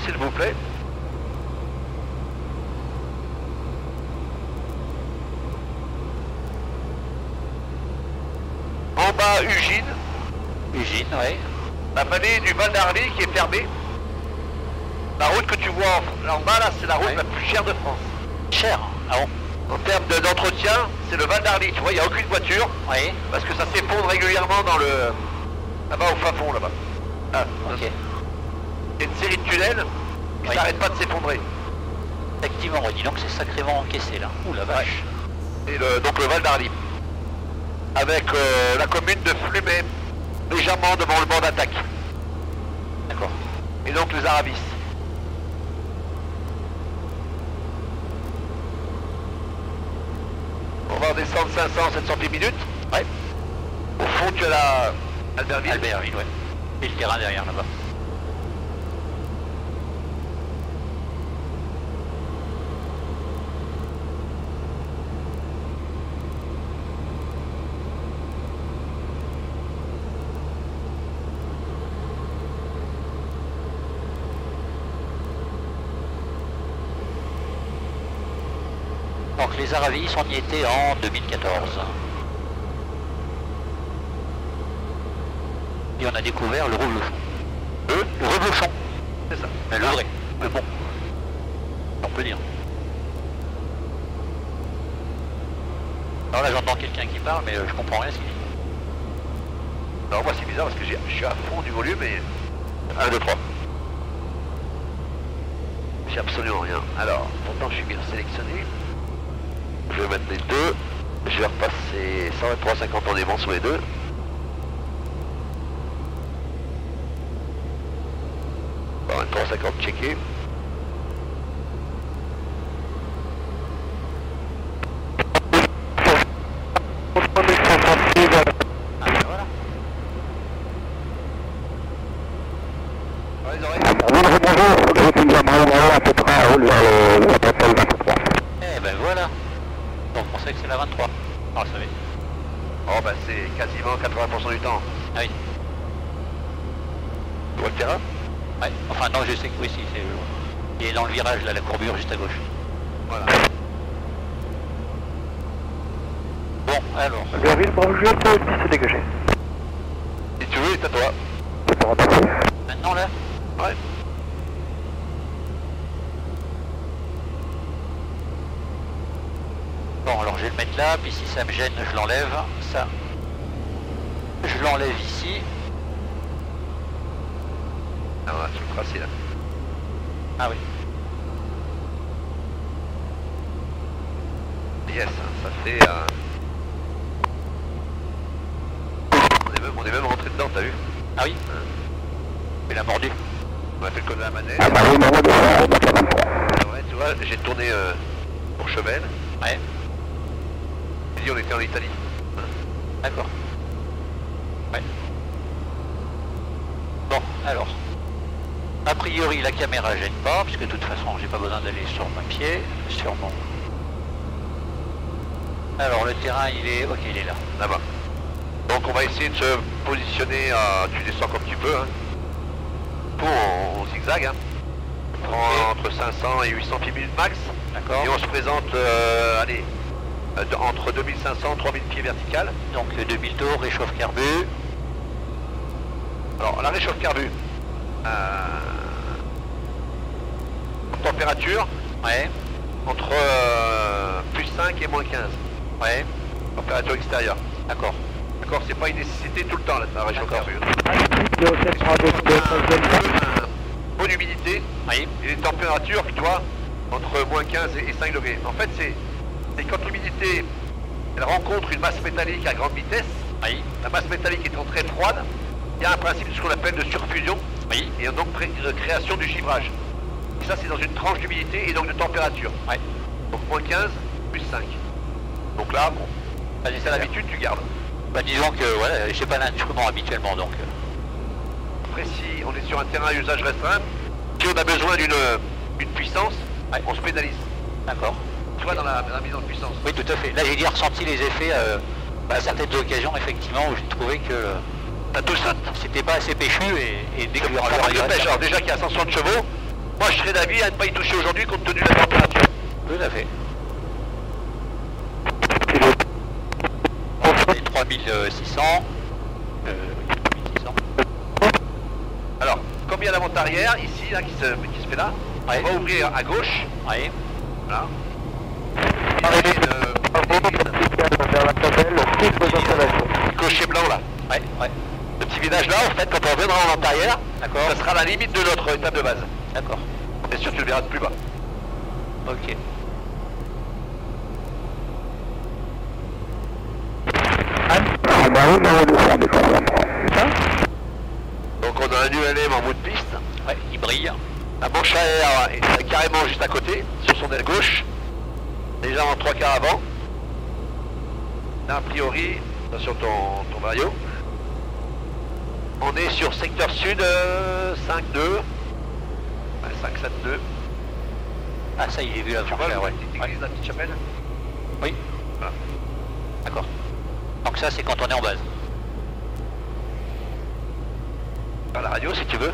s'il vous plaît. En bas, Ugine, Eugène, ouais. la vallée du Val d'Arly qui est fermée. La route que tu vois en, en bas là, c'est la route Ouais. la plus chère de France. Cher. Ah bon En termes de- d'entretien, c'est le Val d'Arly. Tu vois, il n'y a aucune voiture Oui. parce que ça s'effondre régulièrement dans le. là-bas au fin fond là-bas. Ah, Ok. Il y a une série de tunnels, ils Oui. s'arrêtent pas de s'effondrer. Effectivement, on dit donc c'est sacrément encaissé là. Ouh la vache. Et le- donc le Val d'Arly. Avec euh, la commune de Flumet, légèrement devant le bord d'attaque. D'accord. Et donc les Aravis. On va descendre 500, 700 pieds minutes. Ouais. Au fond, tu as la Albertville. Albertville, ouais. Et le terrain derrière là-bas. Donc les Aravis, on y était en 2014. Et on a découvert le reblochon. Eux, Le reblochon, c'est ça. mais le vrai, le bon. On peut dire. Alors là j'entends quelqu'un qui parle, mais euh, je comprends rien ce qu'il dit. Alors moi c'est bizarre parce que je suis à fond du volume et... 1, 2, 3. J'ai absolument rien. Alors, pourtant je suis bien sélectionné. Je vais mettre les deux. Je vais repasser 123,50 en aimant sur les deux. Bon, 123,50 checké. Ah ben voilà. Dans les oreilles. Eh ben voilà. Donc on sait que c'est la 23. On le savait. Oh bah c'est quasiment 80% du temps. Ah oui. Tu vois le terrain Ouais. Je que oui, si, c'est... Il est dans le virage là, la courbure juste à gauche. Voilà. Bon, alors. Albertville, bonjour, pour 10 c'est dégagé. Si tu veux, c'est à toi. Maintenant là? Ouais. Bon, alors je vais le mettre là, puis si ça me gêne, je l'enlève. Ça, je l'enlève ici. Ah ouais, tu le tracé là. Ah oui. Yes, ça fait... euh, On, est même, on est même rentré dedans, t'as vu Ah oui Il a mordu. On a fait le code de la manette. Ah bah oui, non, moi, de Ouais, tu vois, j'ai tourné euh, pour Chevel. Ouais, J'ai dit on était en Italie. d'accord. Ouais. Bon, alors. A priori, la caméra gêne pas, puisque de toute façon, j'ai pas besoin d'aller sur mon pied, sur mon... Alors, le terrain, il est... Ok, il est là. Là-bas. Donc on va essayer de se positionner à... Tu descends comme tu peux. Hein. Pour zigzag. Hein. On prend entre 500 et 800 pieds minutes max. D'accord Et on se présente, euh, allez, euh, entre 2500 et 3000 pieds verticales. Donc, le 2000 tours, réchauffe carbu. Alors, la réchauffe carbu. Euh, température Ouais, entre euh, 5 et moins 15. Ouais, Température extérieure. d'accord. D'accord, c'est pas une nécessité tout le temps là, la région D'accord. Carbure. 07 Bravo, Un peu d'humidité Oui, et des températures, tu vois, entre moins 15 et 5 degrés. En fait, c'est quand l'humidité elle rencontre une masse métallique à grande vitesse, oui, la masse métallique étant très froide, il y a un principe de ce qu'on appelle de surfusion oui, et donc de création du givrage. Ça, c'est dans une tranche d'humidité et donc de température. ouais. Donc moins 15 plus 5. Donc là, bon, Vas-y, c'est ça l'habitude, tu gardes. Bah disons que voilà, j'ai pas d'instrument habituellement donc. euh, Après, si on est sur un terrain à usage restreint, si on a besoin d'une une puissance, Ouais. on se pénalise. D'accord. Tu vois, dans la, mise en puissance. Oui, tout à fait. Là, j'ai déjà ressenti les effets euh, bah, à certaines occasions, effectivement, où j'ai trouvé que euh, T'as tout ça. c'était pas assez péchu et, et dès que le pêche. Alors déjà qu'il y a 160 chevaux, moi je serais d'avis à ne pas y toucher aujourd'hui compte tenu de la température. Tout à fait. Et 3600. Euh, 3600. Alors, comme il y a la monte arrière, ici, là, qui se, qui se fait là, Ouais. on va ouvrir à gauche, Oui, voilà. D'observation. un cocher blanc là. ouais, ouais. Le petit village là, en fait, quand on reviendra en arrière, D'accord. ça sera la limite de notre étape de base. D'accord. Bien sûr, tu le verras de plus bas. Ok. Ah bah oui, faire des Donc on a un ULM en bout de piste. Ouais, il brille. La manche à air est carrément juste à côté, sur son aile gauche. Déjà en trois quarts avant. Là, a priori, attention ton, ton maillot. On est sur secteur sud euh, 5-2. Ouais, 5-7-2. Ah, ça, il est vu la la ouais. la petite chapelle Oui, Voilà. d'accord. Donc ça, c'est quand on est en base. Par la radio si tu veux.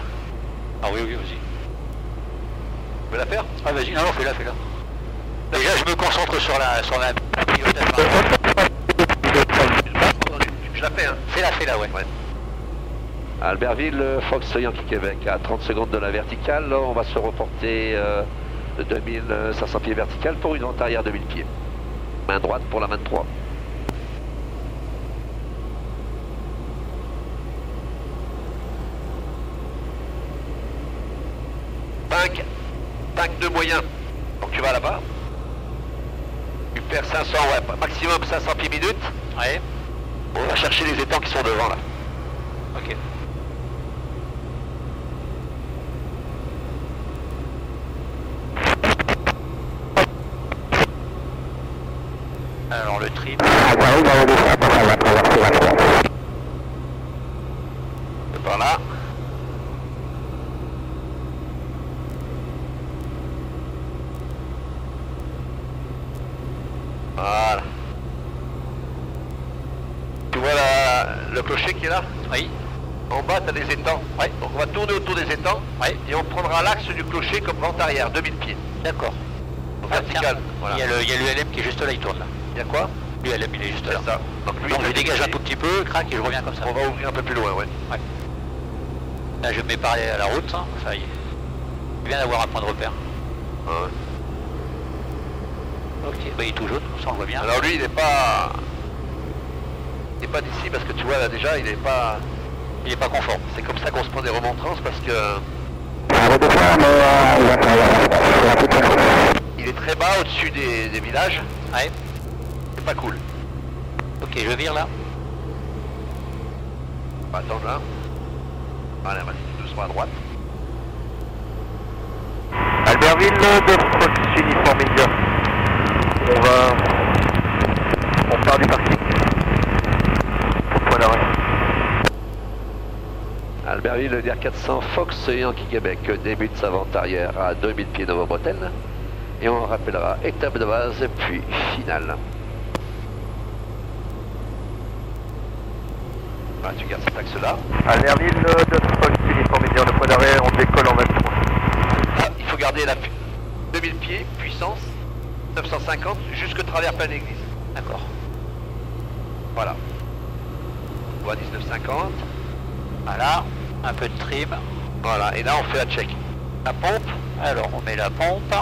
Ah oui, oui, vas-y. Tu veux la faire? Ah, vas-y, non, non, fais-la, fais-la. Déjà, je me concentre sur la, sur la pilotage. Je la fais, hein. Fais-la, fais-la, ouais. Ouais. Albertville, Fox Yankee Québec, à 30 secondes de la verticale, on va se reporter euh, de 2500 pieds verticale pour une vente arrière de 1000 pieds. Main droite pour la main 3. Tank, tank de moyen. Donc tu vas là-bas. Tu perds 500, ouais, maximum 500 pieds minutes. Ouais, On va chercher les étangs qui sont devant là. ok. Alors, le trim. Ah bah oui, mais on va faire on va traverser la croix. C'est par là. Voilà. Tu vois la- le clocher qui est là Oui, Des étangs. Ouais. Donc on va tourner autour des étangs ouais, et on prendra l'axe du clocher comme vente arrière, 2000 pieds. d'accord. Ah, vertical. Voilà. Il y a le- il y a l'ULM qui est juste là, il tourne là. Il y a quoi? L'ULM, il est juste là. ça. Donc lui, Donc je dégage un tout petit peu, crac, et je reviens comme ça. On va ouvrir un peu plus loin, ouais. Là, je me mets par à la route, hein. ça y est. Je viens d'avoir un point de repère. Ouais. Ok, bah il est tout jaune, ça on le voit bien. Alors lui, il n'est pas... Il n'est pas d'ici parce que tu vois, là déjà, il n'est pas... il est pas conforme. C'est comme ça qu'on se prend des remontrances parce que... Euh, Il est très bas au-dessus des, des villages. Ouais, C'est pas cool. ok, je vire là. On va attendre là. Allez, vas-y, doucement à droite. Albertville, de Fox Uniform India. On va... On part du parking. Au point d'arrêt. Albertville, DR 400, Fox Yankee Québec débute sa vente arrière à 2000 pieds de Bretagne. Et on rappellera étape de base, puis finale. Voilà, tu gardes cet axe-là. Albertville, de Fox Uniform India, le point d'arrêt, on décolle en 23. Ah, il faut garder la pu- 2000 pieds, puissance, 950, jusque travers plein église. D'accord. Voilà. On à 1950. Voilà, un peu de trim. Voilà, et là on fait la check. La pompe, Alors on met la pompe.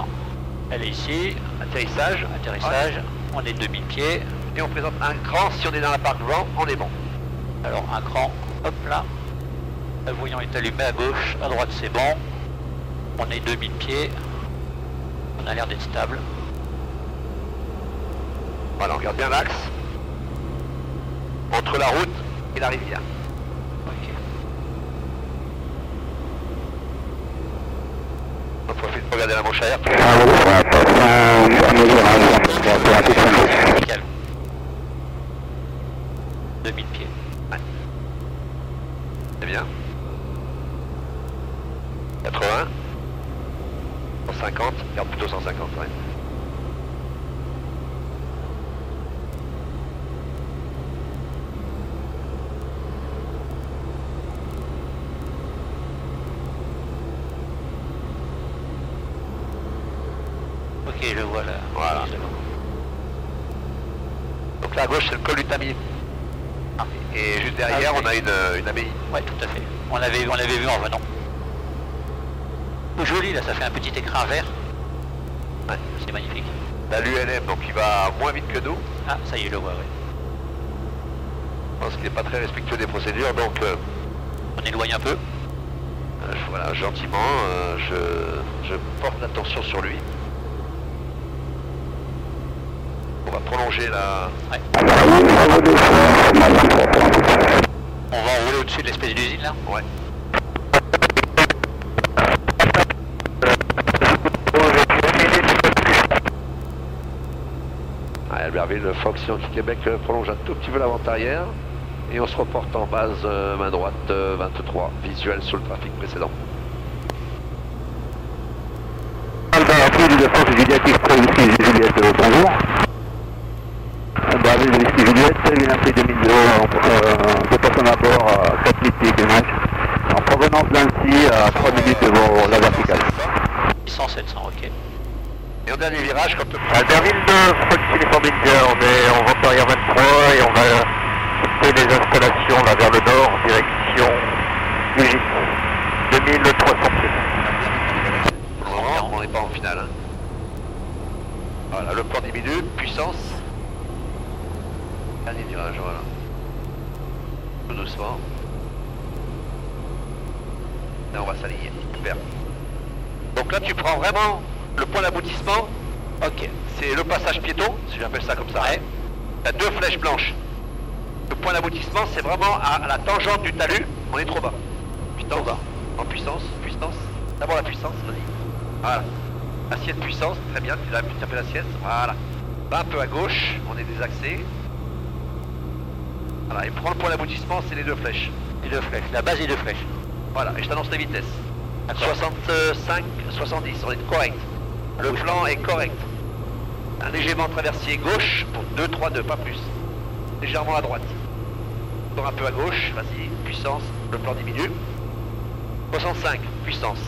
Elle est ici. atterrissage. Atterrissage. On est 2000 pieds. Et on présente un cran, si on est dans la grand, on est bon. Alors un cran, hop là. Le voyant est allumé à gauche, à droite c'est bon. On est 2000 pieds. On a l'air d'être stable. Voilà, on regarde bien l'axe. Entre la route et la rivière. Ok. Regarder la manche arrière. Nickel. 2000 pieds. C'est bien. 80. 150. Regarde plutôt 150, ouais. Ok, je vois là. Voilà. Donc là à gauche c'est le col du Tamier. Ah. Et juste derrière Ah, on a une, une abbaye. Ouais, tout à fait. On l'avait on l'avait vu en venant. Joli là, ça fait un petit écran vert. Ouais. C'est magnifique. Là l'ULM donc il va moins vite que nous. Ah, ça y est, le vois, ouais. Pense qu'il n'est pas très respectueux des procédures donc euh, On éloigne un peu. euh, voilà, gentiment euh, je, je porte l'attention sur lui. On va prolonger la. Ouais. On va enrouler au-dessus de l'espèce d'usine là? Ouais. Albertville, Fox Yankee Québec euh, prolonge un tout petit peu l'avant-arrière et on se reporte en base euh, main droite euh, 23, visuel sur le trafic précédent. Albertville de France Juliette Express ici Juliette, euh, bonjour. Albertville de ici Juliette, Villeneuve 2002, euh, de personnes à bord à 4000 pieds km. En provenance d'Annecy à 3 minutes devant la verticale. 600, 700, ok. Et au dernier virage, quand Albertville de Fox Uniform India, on est en vente arrière 23 et on va quitter les installations là vers le nord, direction du gîte. 2300 pieds. On n'est pas en finale. hein. Voilà, le plan diminue, puissance. Dernier virage, voilà. Tout doucement. Là, on va s'aligner. Super. Donc là, tu prends vraiment le point d'aboutissement. Ok. C'est le passage piéton, si j'appelle ça comme ça. Ouais. Tu as deux flèches blanches. Le point d'aboutissement, c'est vraiment à, à la tangente du talus. On est trop bas. Puissance. En puissance, puissance. D'abord la puissance, vas-y. Voilà. Assiette puissance, très bien, tu as, tu as fait l'assiette. Voilà. Va un peu à gauche, on est désaxé. Voilà, et prends le point d'aboutissement, c'est les deux flèches. Les deux flèches, la base des deux flèches. Voilà, et je t'annonce les vitesses. D'accord. 65, 70, on est correct. Le plan est correct. Un légèrement traversier gauche pour 2, 3, 2, pas plus. Légèrement à droite. Encore un peu à gauche, vas-y, puissance, le plan diminue. 65, puissance.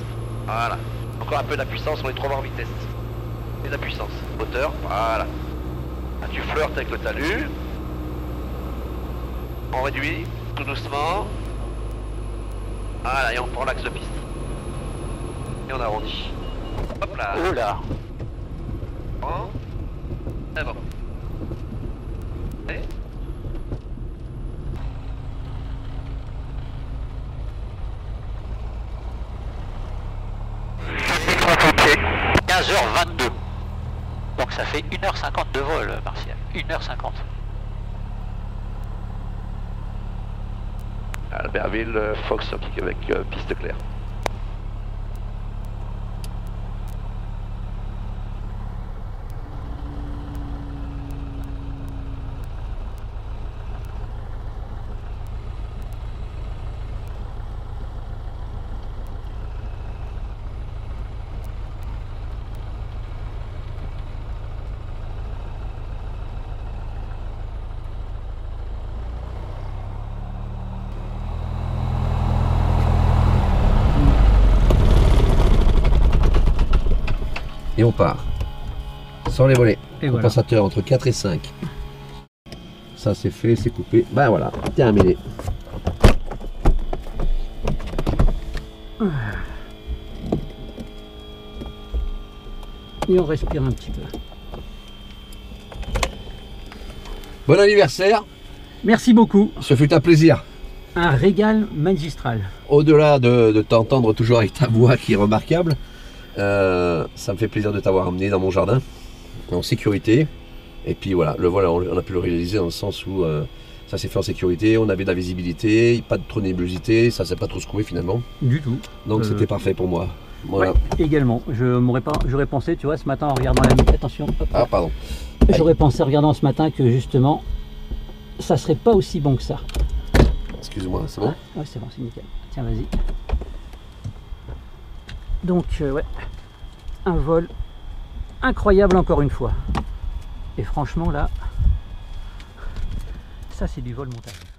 Voilà. Encore un peu de la puissance, on est trop bas en vitesse. Et de la puissance. Moteur, voilà. Là, tu flirtes avec le talus. On réduit, tout doucement. Voilà, et on prend l'axe de piste. Et on arrondit. Hop là. Oh là Prends. C'est bon. Et 15h22. Donc ça fait 1h50 de vol, Martial. 1h50. Albertville, euh, Fox avec euh, piste claire. Et on part. Sans les volets. Et voilà. Compensateur entre 4 et 5. Ça c'est fait, c'est coupé. Ben voilà, terminé. Et on respire un petit peu. Bon anniversaire, Merci beaucoup. ce fut un plaisir. Un régal magistral. Au-delà de, de t'entendre toujours avec ta voix qui est remarquable, euh, ça me fait plaisir de t'avoir amené dans mon jardin, en sécurité. Et puis voilà, le vol, on, on a pu le réaliser dans le sens où euh, ça s'est fait en sécurité, on avait de la visibilité, pas de trop de nébulosité, ça s'est pas trop secoué finalement. Du tout. Donc Euh, c'était parfait pour moi. Voilà. Ouais, également. Je m'aurais pas, j'aurais pensé, tu vois, ce matin en regardant la nuit. Attention. hop. Ah pardon. J'aurais pensé en regardant ce matin que justement, ça serait pas aussi bon que ça. Excuse-moi, c'est bon? Ouais, ouais, c'est bon, c'est nickel. Tiens, vas-y. Donc, euh, ouais, un vol incroyable encore une fois. Et franchement, là, ça c'est du vol montage.